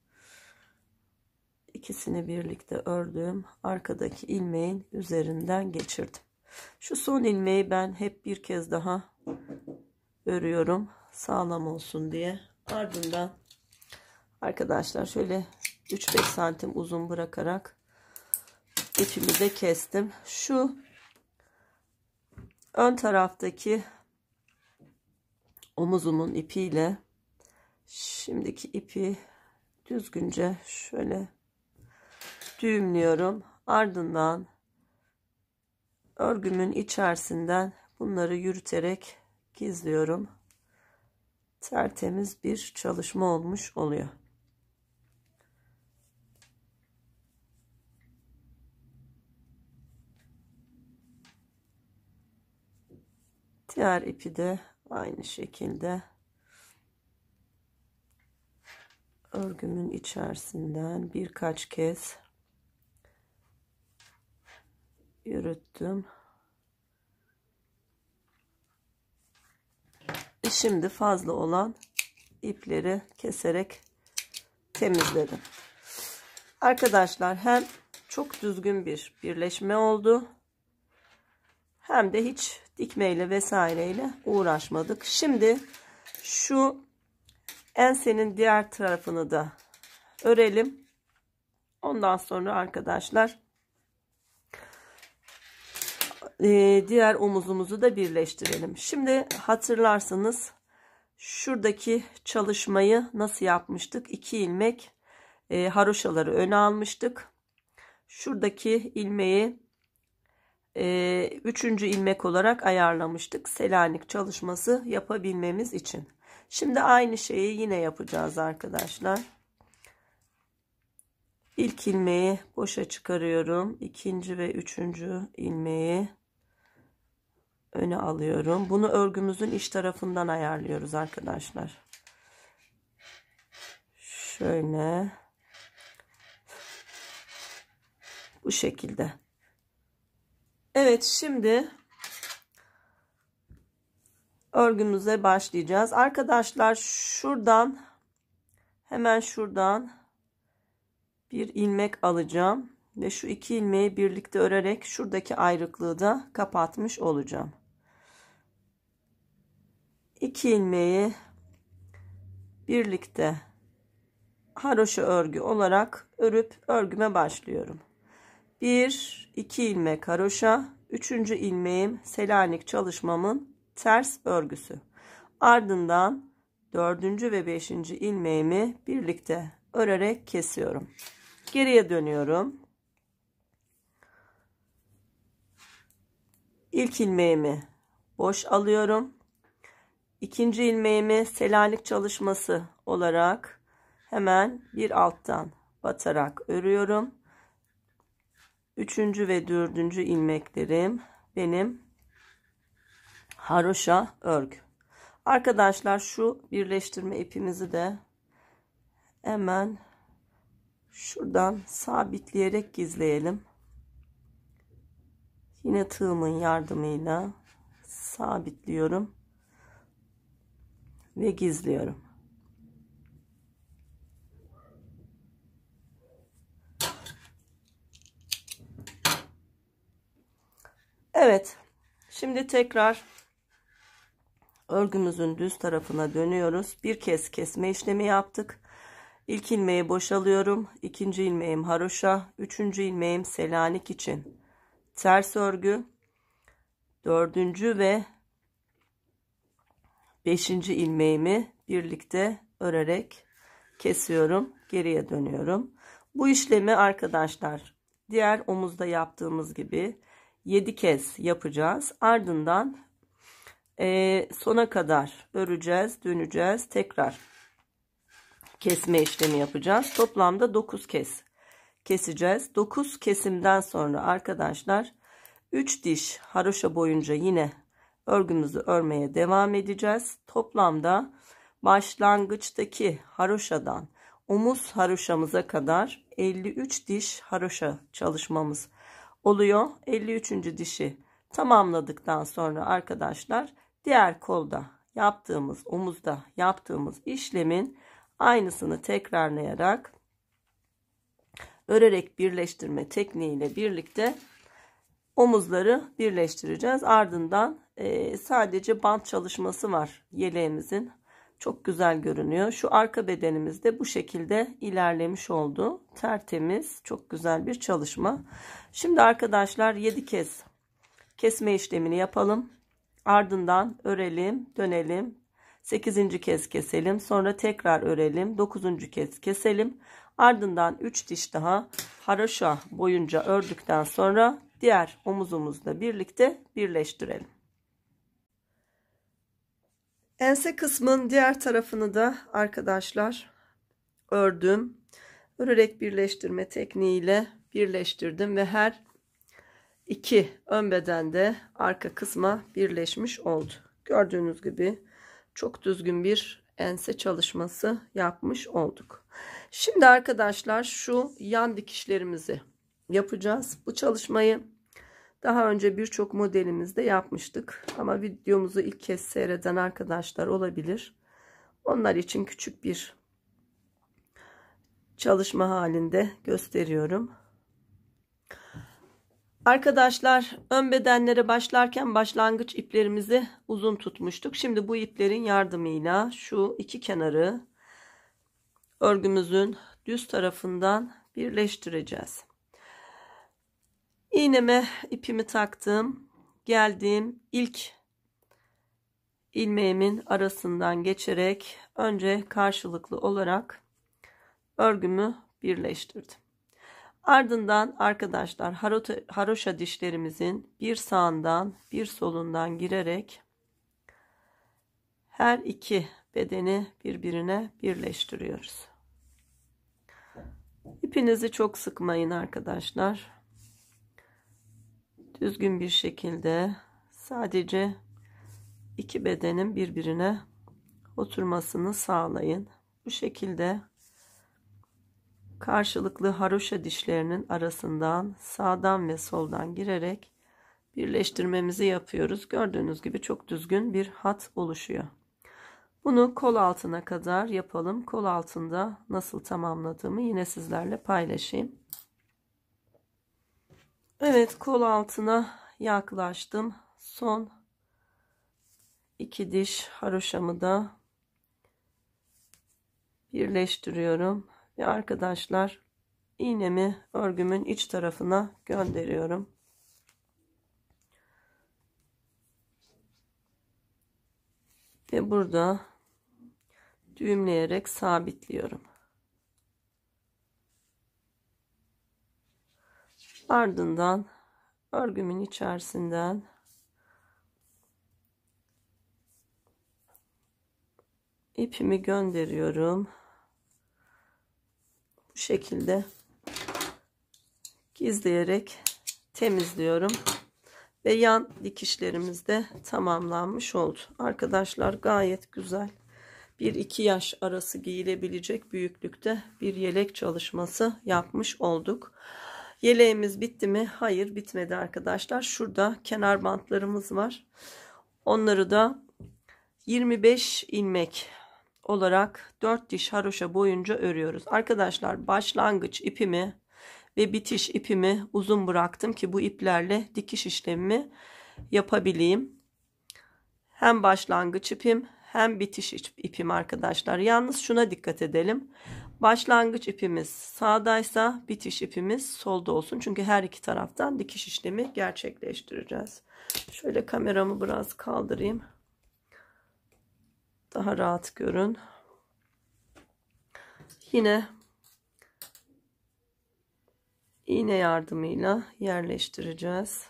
İkisini birlikte ördüm. Arkadaki ilmeğin üzerinden geçirdim. Şu son ilmeği ben hep bir kez daha örüyorum sağlam olsun diye. Ardından arkadaşlar şöyle 3-5 santim uzun bırakarak ipimi de kestim. Şu ön taraftaki omuzumun ipiyle şimdiki ipi düzgünce şöyle düğümlüyorum. Ardından örgümün içerisinden bunları yürüterek gizliyorum. Tertemiz bir çalışma olmuş oluyor. Diğer ipi de aynı şekilde örgümün içerisinden birkaç kez yürüttüm. Ve şimdi fazla olan ipleri keserek temizledim. Arkadaşlar hem çok düzgün bir birleşme oldu. Hem de hiç dikmeyle vesaireyle uğraşmadık. Şimdi şu ensenin diğer tarafını da örelim. Ondan sonra arkadaşlar e, diğer omuzumuzu da birleştirelim. Şimdi hatırlarsanız şuradaki çalışmayı nasıl yapmıştık? 2 ilmek e, haroşaları öne almıştık. Şuradaki ilmeği e, üçüncü ilmek olarak ayarlamıştık. Selanik çalışması yapabilmemiz için. Şimdi aynı şeyi yine yapacağız arkadaşlar. İlk ilmeği boşa çıkarıyorum. İkinci ve üçüncü ilmeği öne alıyorum. Bunu örgümüzün iç tarafından ayarlıyoruz arkadaşlar. Şöyle. Bu şekilde. Evet şimdi örgümüze başlayacağız. Arkadaşlar şuradan hemen şuradan bir ilmek alacağım ve şu iki ilmeği birlikte örerek şuradaki ayrıklığı da kapatmış olacağım. 2 ilmeği birlikte haroşa örgü olarak örüp örgüme başlıyorum. 1 2 ilmek haroşa, 3. ilmeğim Selanik çalışmamın ters örgüsü. Ardından 4. ve 5. ilmeğimi birlikte örerek kesiyorum. Geriye dönüyorum. İlk ilmeğimi boş alıyorum. İkinci ilmeğimi Selanik çalışması olarak hemen bir alttan batarak örüyorum. Üçüncü ve dördüncü ilmeklerim benim haroşa örgü. Arkadaşlar şu birleştirme ipimizi de hemen şuradan sabitleyerek gizleyelim. Yine tığımın yardımıyla sabitliyorum ve gizliyorum. Evet. Şimdi tekrar örgümüzün düz tarafına dönüyoruz. Bir kez kesme işlemi yaptık. İlk ilmeği boşalıyorum. İkinci ilmeğim haroşa. Üçüncü ilmeğim selanik için ters örgü. Dördüncü ve beşinci ilmeğimi birlikte örerek kesiyorum. Geriye dönüyorum. Bu işlemi arkadaşlar diğer omuzda yaptığımız gibi 7 kez yapacağız. Ardından e, sona kadar öreceğiz, döneceğiz. Tekrar kesme işlemi yapacağız. Toplamda 9 kez keseceğiz. 9 kesimden sonra arkadaşlar 3 diş haroşa boyunca yine örgümüzü örmeye devam edeceğiz. Toplamda başlangıçtaki haroşadan omuz haroşamıza kadar 53 diş haroşa çalışmamız oluyor. 53. dişi tamamladıktan sonra arkadaşlar diğer kolda yaptığımız omuzda yaptığımız işlemin aynısını tekrarlayarak örerek birleştirme tekniğiyle birlikte omuzları birleştireceğiz. Ardından e, sadece bant çalışması var yeleğimizin. Çok güzel görünüyor. Şu arka bedenimiz de bu şekilde ilerlemiş oldu. Tertemiz, çok güzel bir çalışma. Şimdi arkadaşlar 7 kez kesme işlemini yapalım. Ardından örelim, dönelim. 8. kez keselim. Sonra tekrar örelim. 9. kez keselim. Ardından 3 diş daha haroşa boyunca ördükten sonra diğer omuzumuzla birlikte birleştirelim. Ense kısmın diğer tarafını da arkadaşlar ördüm. Örerek birleştirme tekniğiyle birleştirdim ve her iki ön bedende arka kısma birleşmiş oldu. Gördüğünüz gibi çok düzgün bir ense çalışması yapmış olduk. Şimdi arkadaşlar şu yan dikişlerimizi yapacağız. Bu çalışmayı daha önce birçok modelimizde yapmıştık. Ama videomuzu ilk kez seyreden arkadaşlar olabilir. Onlar için küçük bir çalışma halinde gösteriyorum. Arkadaşlar ön bedenlere başlarken başlangıç iplerimizi uzun tutmuştuk. Şimdi bu iplerin yardımıyla şu iki kenarı örgümüzün düz tarafından birleştireceğiz. İğneme ipimi taktım. Geldiğim ilk ilmeğimin arasından geçerek önce karşılıklı olarak örgümü birleştirdim. Ardından arkadaşlar haroşa dişlerimizin bir sağından bir solundan girerek her iki bedeni birbirine birleştiriyoruz. İpinizi çok sıkmayın arkadaşlar. Düzgün bir şekilde sadece iki bedenin birbirine oturmasını sağlayın. Bu şekilde karşılıklı haroşa dişlerinin arasından sağdan ve soldan girerek birleştirmemizi yapıyoruz. Gördüğünüz gibi çok düzgün bir hat oluşuyor. Bunu kol altına kadar yapalım. Kol altında nasıl tamamladığımı yine sizlerle paylaşayım. Evet kol altına yaklaştım. Son iki diş haroşamı da birleştiriyorum. Ve arkadaşlar iğnemi örgümün iç tarafına gönderiyorum. Ve burada düğümleyerek sabitliyorum. Ardından örgümün içerisinden ipimi gönderiyorum. Bu şekilde gizleyerek temizliyorum. Ve yan dikişlerimiz de tamamlanmış oldu. Arkadaşlar gayet güzel. 1-2 yaş arası giyilebilecek büyüklükte bir yelek çalışması yapmış olduk. Yeleğimiz bitti mi? Hayır bitmedi arkadaşlar. Şurada kenar bantlarımız var. Onları da 25 ilmek olarak 4 diş haroşa boyunca örüyoruz. Arkadaşlar başlangıç ipimi ve bitiş ipimi uzun bıraktım ki bu iplerle dikiş işlemimi yapabileyim. Hem başlangıç ipim hem bitiş ipim arkadaşlar. Yalnız şuna dikkat edelim. Başlangıç ipimiz sağdaysa bitiş ipimiz solda olsun. Çünkü her iki taraftan dikiş işlemi gerçekleştireceğiz. Şöyle kameramı biraz kaldırayım. Daha rahat görün. Yine iğne yardımıyla yerleştireceğiz.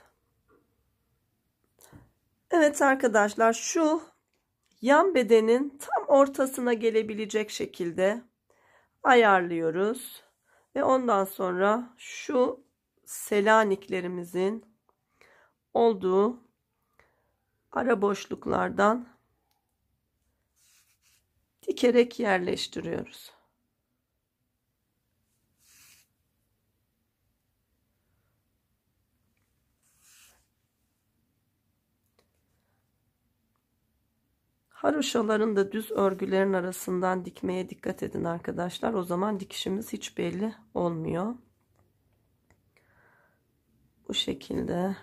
Evet arkadaşlar şu yan bedenin tam ortasına gelebilecek şekilde ayarlıyoruz. Ve ondan sonra şu selaniklerimizin olduğu ara boşluklardan dikerek yerleştiriyoruz. Haroşaların da düz örgülerin arasından dikmeye dikkat edin arkadaşlar. O zaman dikişimiz hiç belli olmuyor. Bu şekilde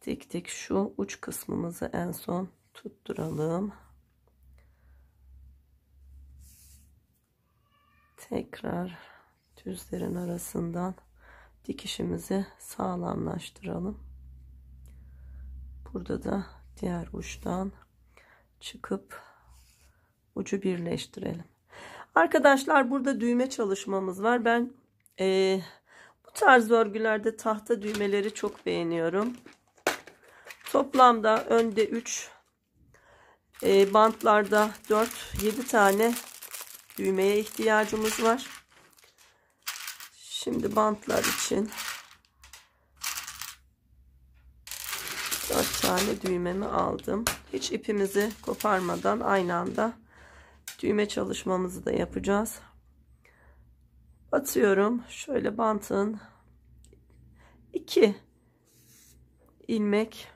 tek tek şu uç kısmımızı en son tutturalım. Tekrar düzlerin arasından dikişimizi sağlamlaştıralım. Burada da diğer uçtan çıkıp ucu birleştirelim. Arkadaşlar burada düğme çalışmamız var. Ben e, bu tarz örgülerde tahta düğmeleri çok beğeniyorum. Toplamda önde 3 e, bantlarda 4-7 tane düğmeye ihtiyacımız var. Şimdi bantlar için 4 tane düğmemi aldım. Hiç ipimizi koparmadan aynı anda düğme çalışmamızı da yapacağız. Batıyorum. Şöyle bantın 2 ilmek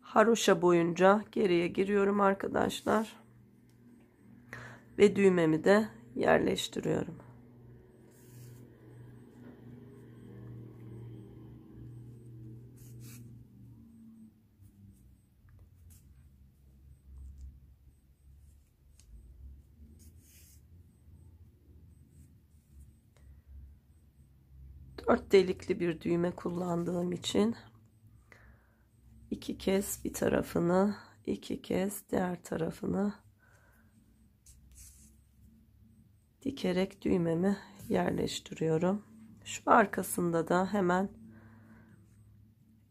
haroşa boyunca geriye giriyorum arkadaşlar. Ve düğmemi de yerleştiriyorum. Dört delikli bir düğme kullandığım için iki kez bir tarafını iki kez diğer tarafını dikerek düğmemi yerleştiriyorum. Şu arkasında da hemen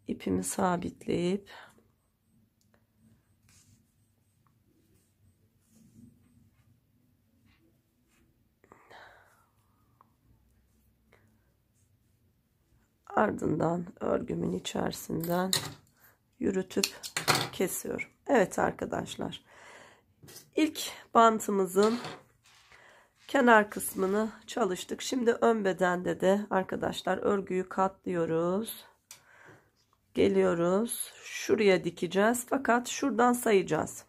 ipimi sabitleyip ardından örgümün içerisinden yürütüp kesiyorum. Evet arkadaşlar. İlk bantımızın kenar kısmını çalıştık. Şimdi ön bedende de arkadaşlar örgüyü katlıyoruz. Geliyoruz. Şuraya dikeceğiz. Fakat şuradan sayacağız.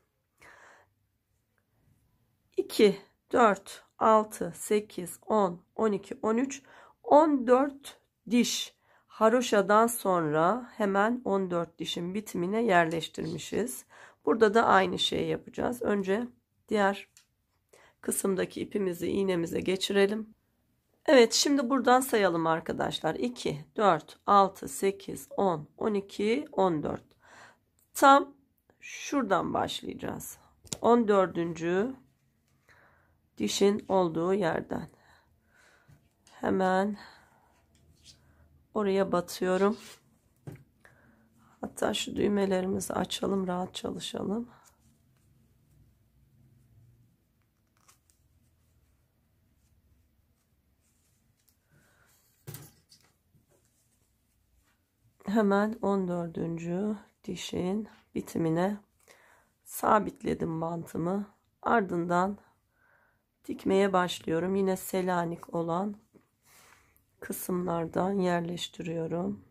2, 4, 6, 8, 10, 12, 13, 14 diş haroşadan sonra hemen 14 dişin bitimine yerleştirmişiz. Burada da aynı şeyi yapacağız. Önce diğer kısımdaki ipimizi iğnemize geçirelim. Evet şimdi buradan sayalım arkadaşlar. 2, 4, 6, 8, 10, 12, 14. Tam şuradan başlayacağız. 14. dişin olduğu yerden. Hemen oraya batıyorum. Hatta şu düğmelerimizi açalım rahat çalışalım. hemen 14. dişin bitimine sabitledim bantımı. Ardından dikmeye başlıyorum. Yine selanik olan kısımlardan yerleştiriyorum.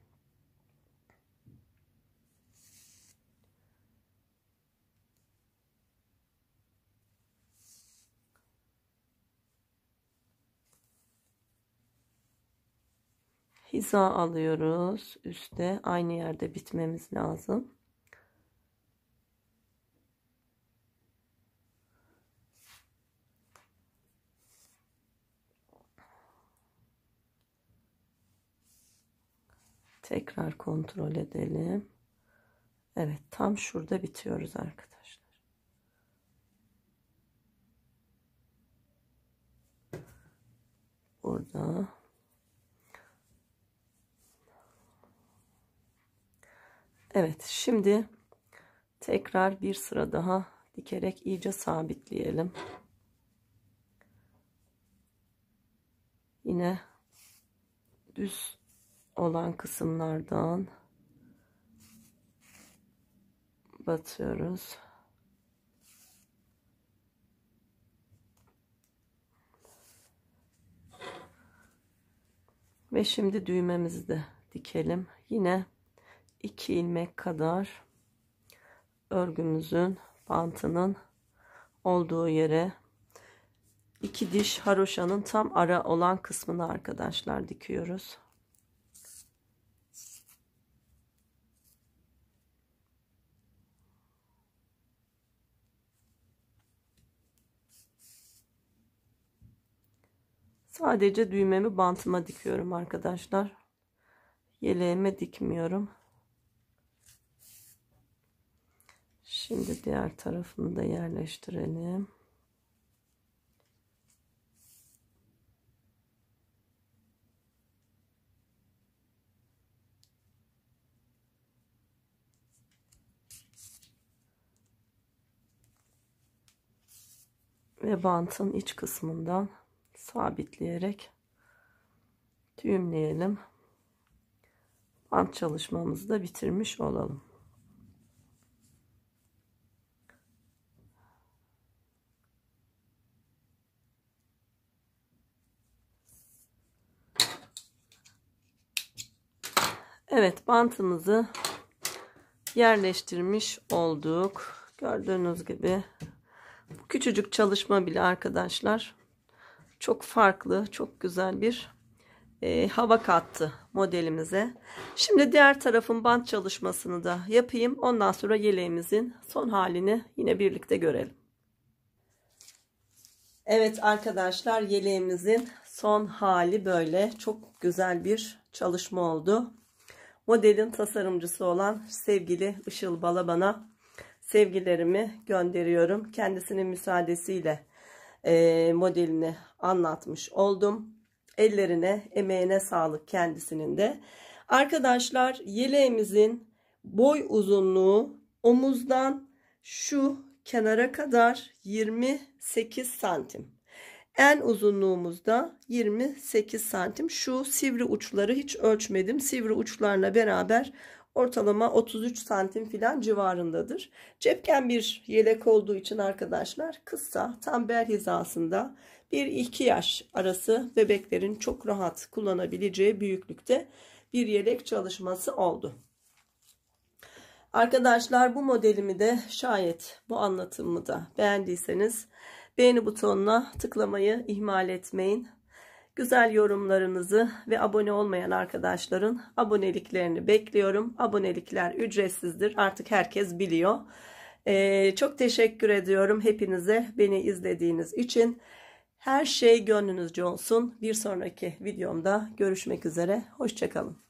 hiza alıyoruz. Üste aynı yerde bitmemiz lazım. Tekrar kontrol edelim. Evet tam şurada bitiyoruz arkadaşlar. Burada Evet şimdi tekrar bir sıra daha dikerek iyice sabitleyelim. Yine düz olan kısımlardan batıyoruz. Ve şimdi düğmemizi de dikelim. Yine 2 ilmek kadar örgümüzün bantının olduğu yere iki diş haroşanın tam ara olan kısmını arkadaşlar dikiyoruz. Sadece düğmemi bantıma dikiyorum arkadaşlar. Yeleğime dikmiyorum. Şimdi diğer tarafını da yerleştirelim. ve bantın iç kısmından sabitleyerek düğümleyelim. Bant çalışmamızı da bitirmiş olalım. Evet bantımızı yerleştirmiş olduk. Gördüğünüz gibi bu küçücük çalışma bile arkadaşlar çok farklı, çok güzel bir e, hava kattı modelimize. Şimdi diğer tarafın bant çalışmasını da yapayım. Ondan sonra yeleğimizin son halini yine birlikte görelim. Evet arkadaşlar yeleğimizin son hali böyle. Çok güzel bir çalışma oldu. Modelin tasarımcısı olan sevgili Işıl Balaban'a sevgilerimi gönderiyorum. Kendisinin müsaadesiyle e, modelini anlatmış oldum. Ellerine, emeğine sağlık kendisinin de. Arkadaşlar yeleğimizin boy uzunluğu omuzdan şu kenara kadar 28 santim. En uzunluğumuzda 28 santim. Şu sivri uçları hiç ölçmedim. Sivri uçlarla beraber ortalama 33 santim filan civarındadır. Cepken bir yelek olduğu için arkadaşlar kısa tam bel hizasında 1-2 yaş arası bebeklerin çok rahat kullanabileceği büyüklükte bir yelek çalışması oldu. Arkadaşlar bu modelimi de şayet bu anlatımı da beğendiyseniz beğeni butonuna tıklamayı ihmal etmeyin. Güzel yorumlarınızı ve abone olmayan arkadaşların aboneliklerini bekliyorum. Abonelikler ücretsizdir. Artık herkes biliyor. Ee, çok teşekkür ediyorum hepinize beni izlediğiniz için. Her şey gönlünüzce olsun. Bir sonraki videomda görüşmek üzere. Hoşçakalın.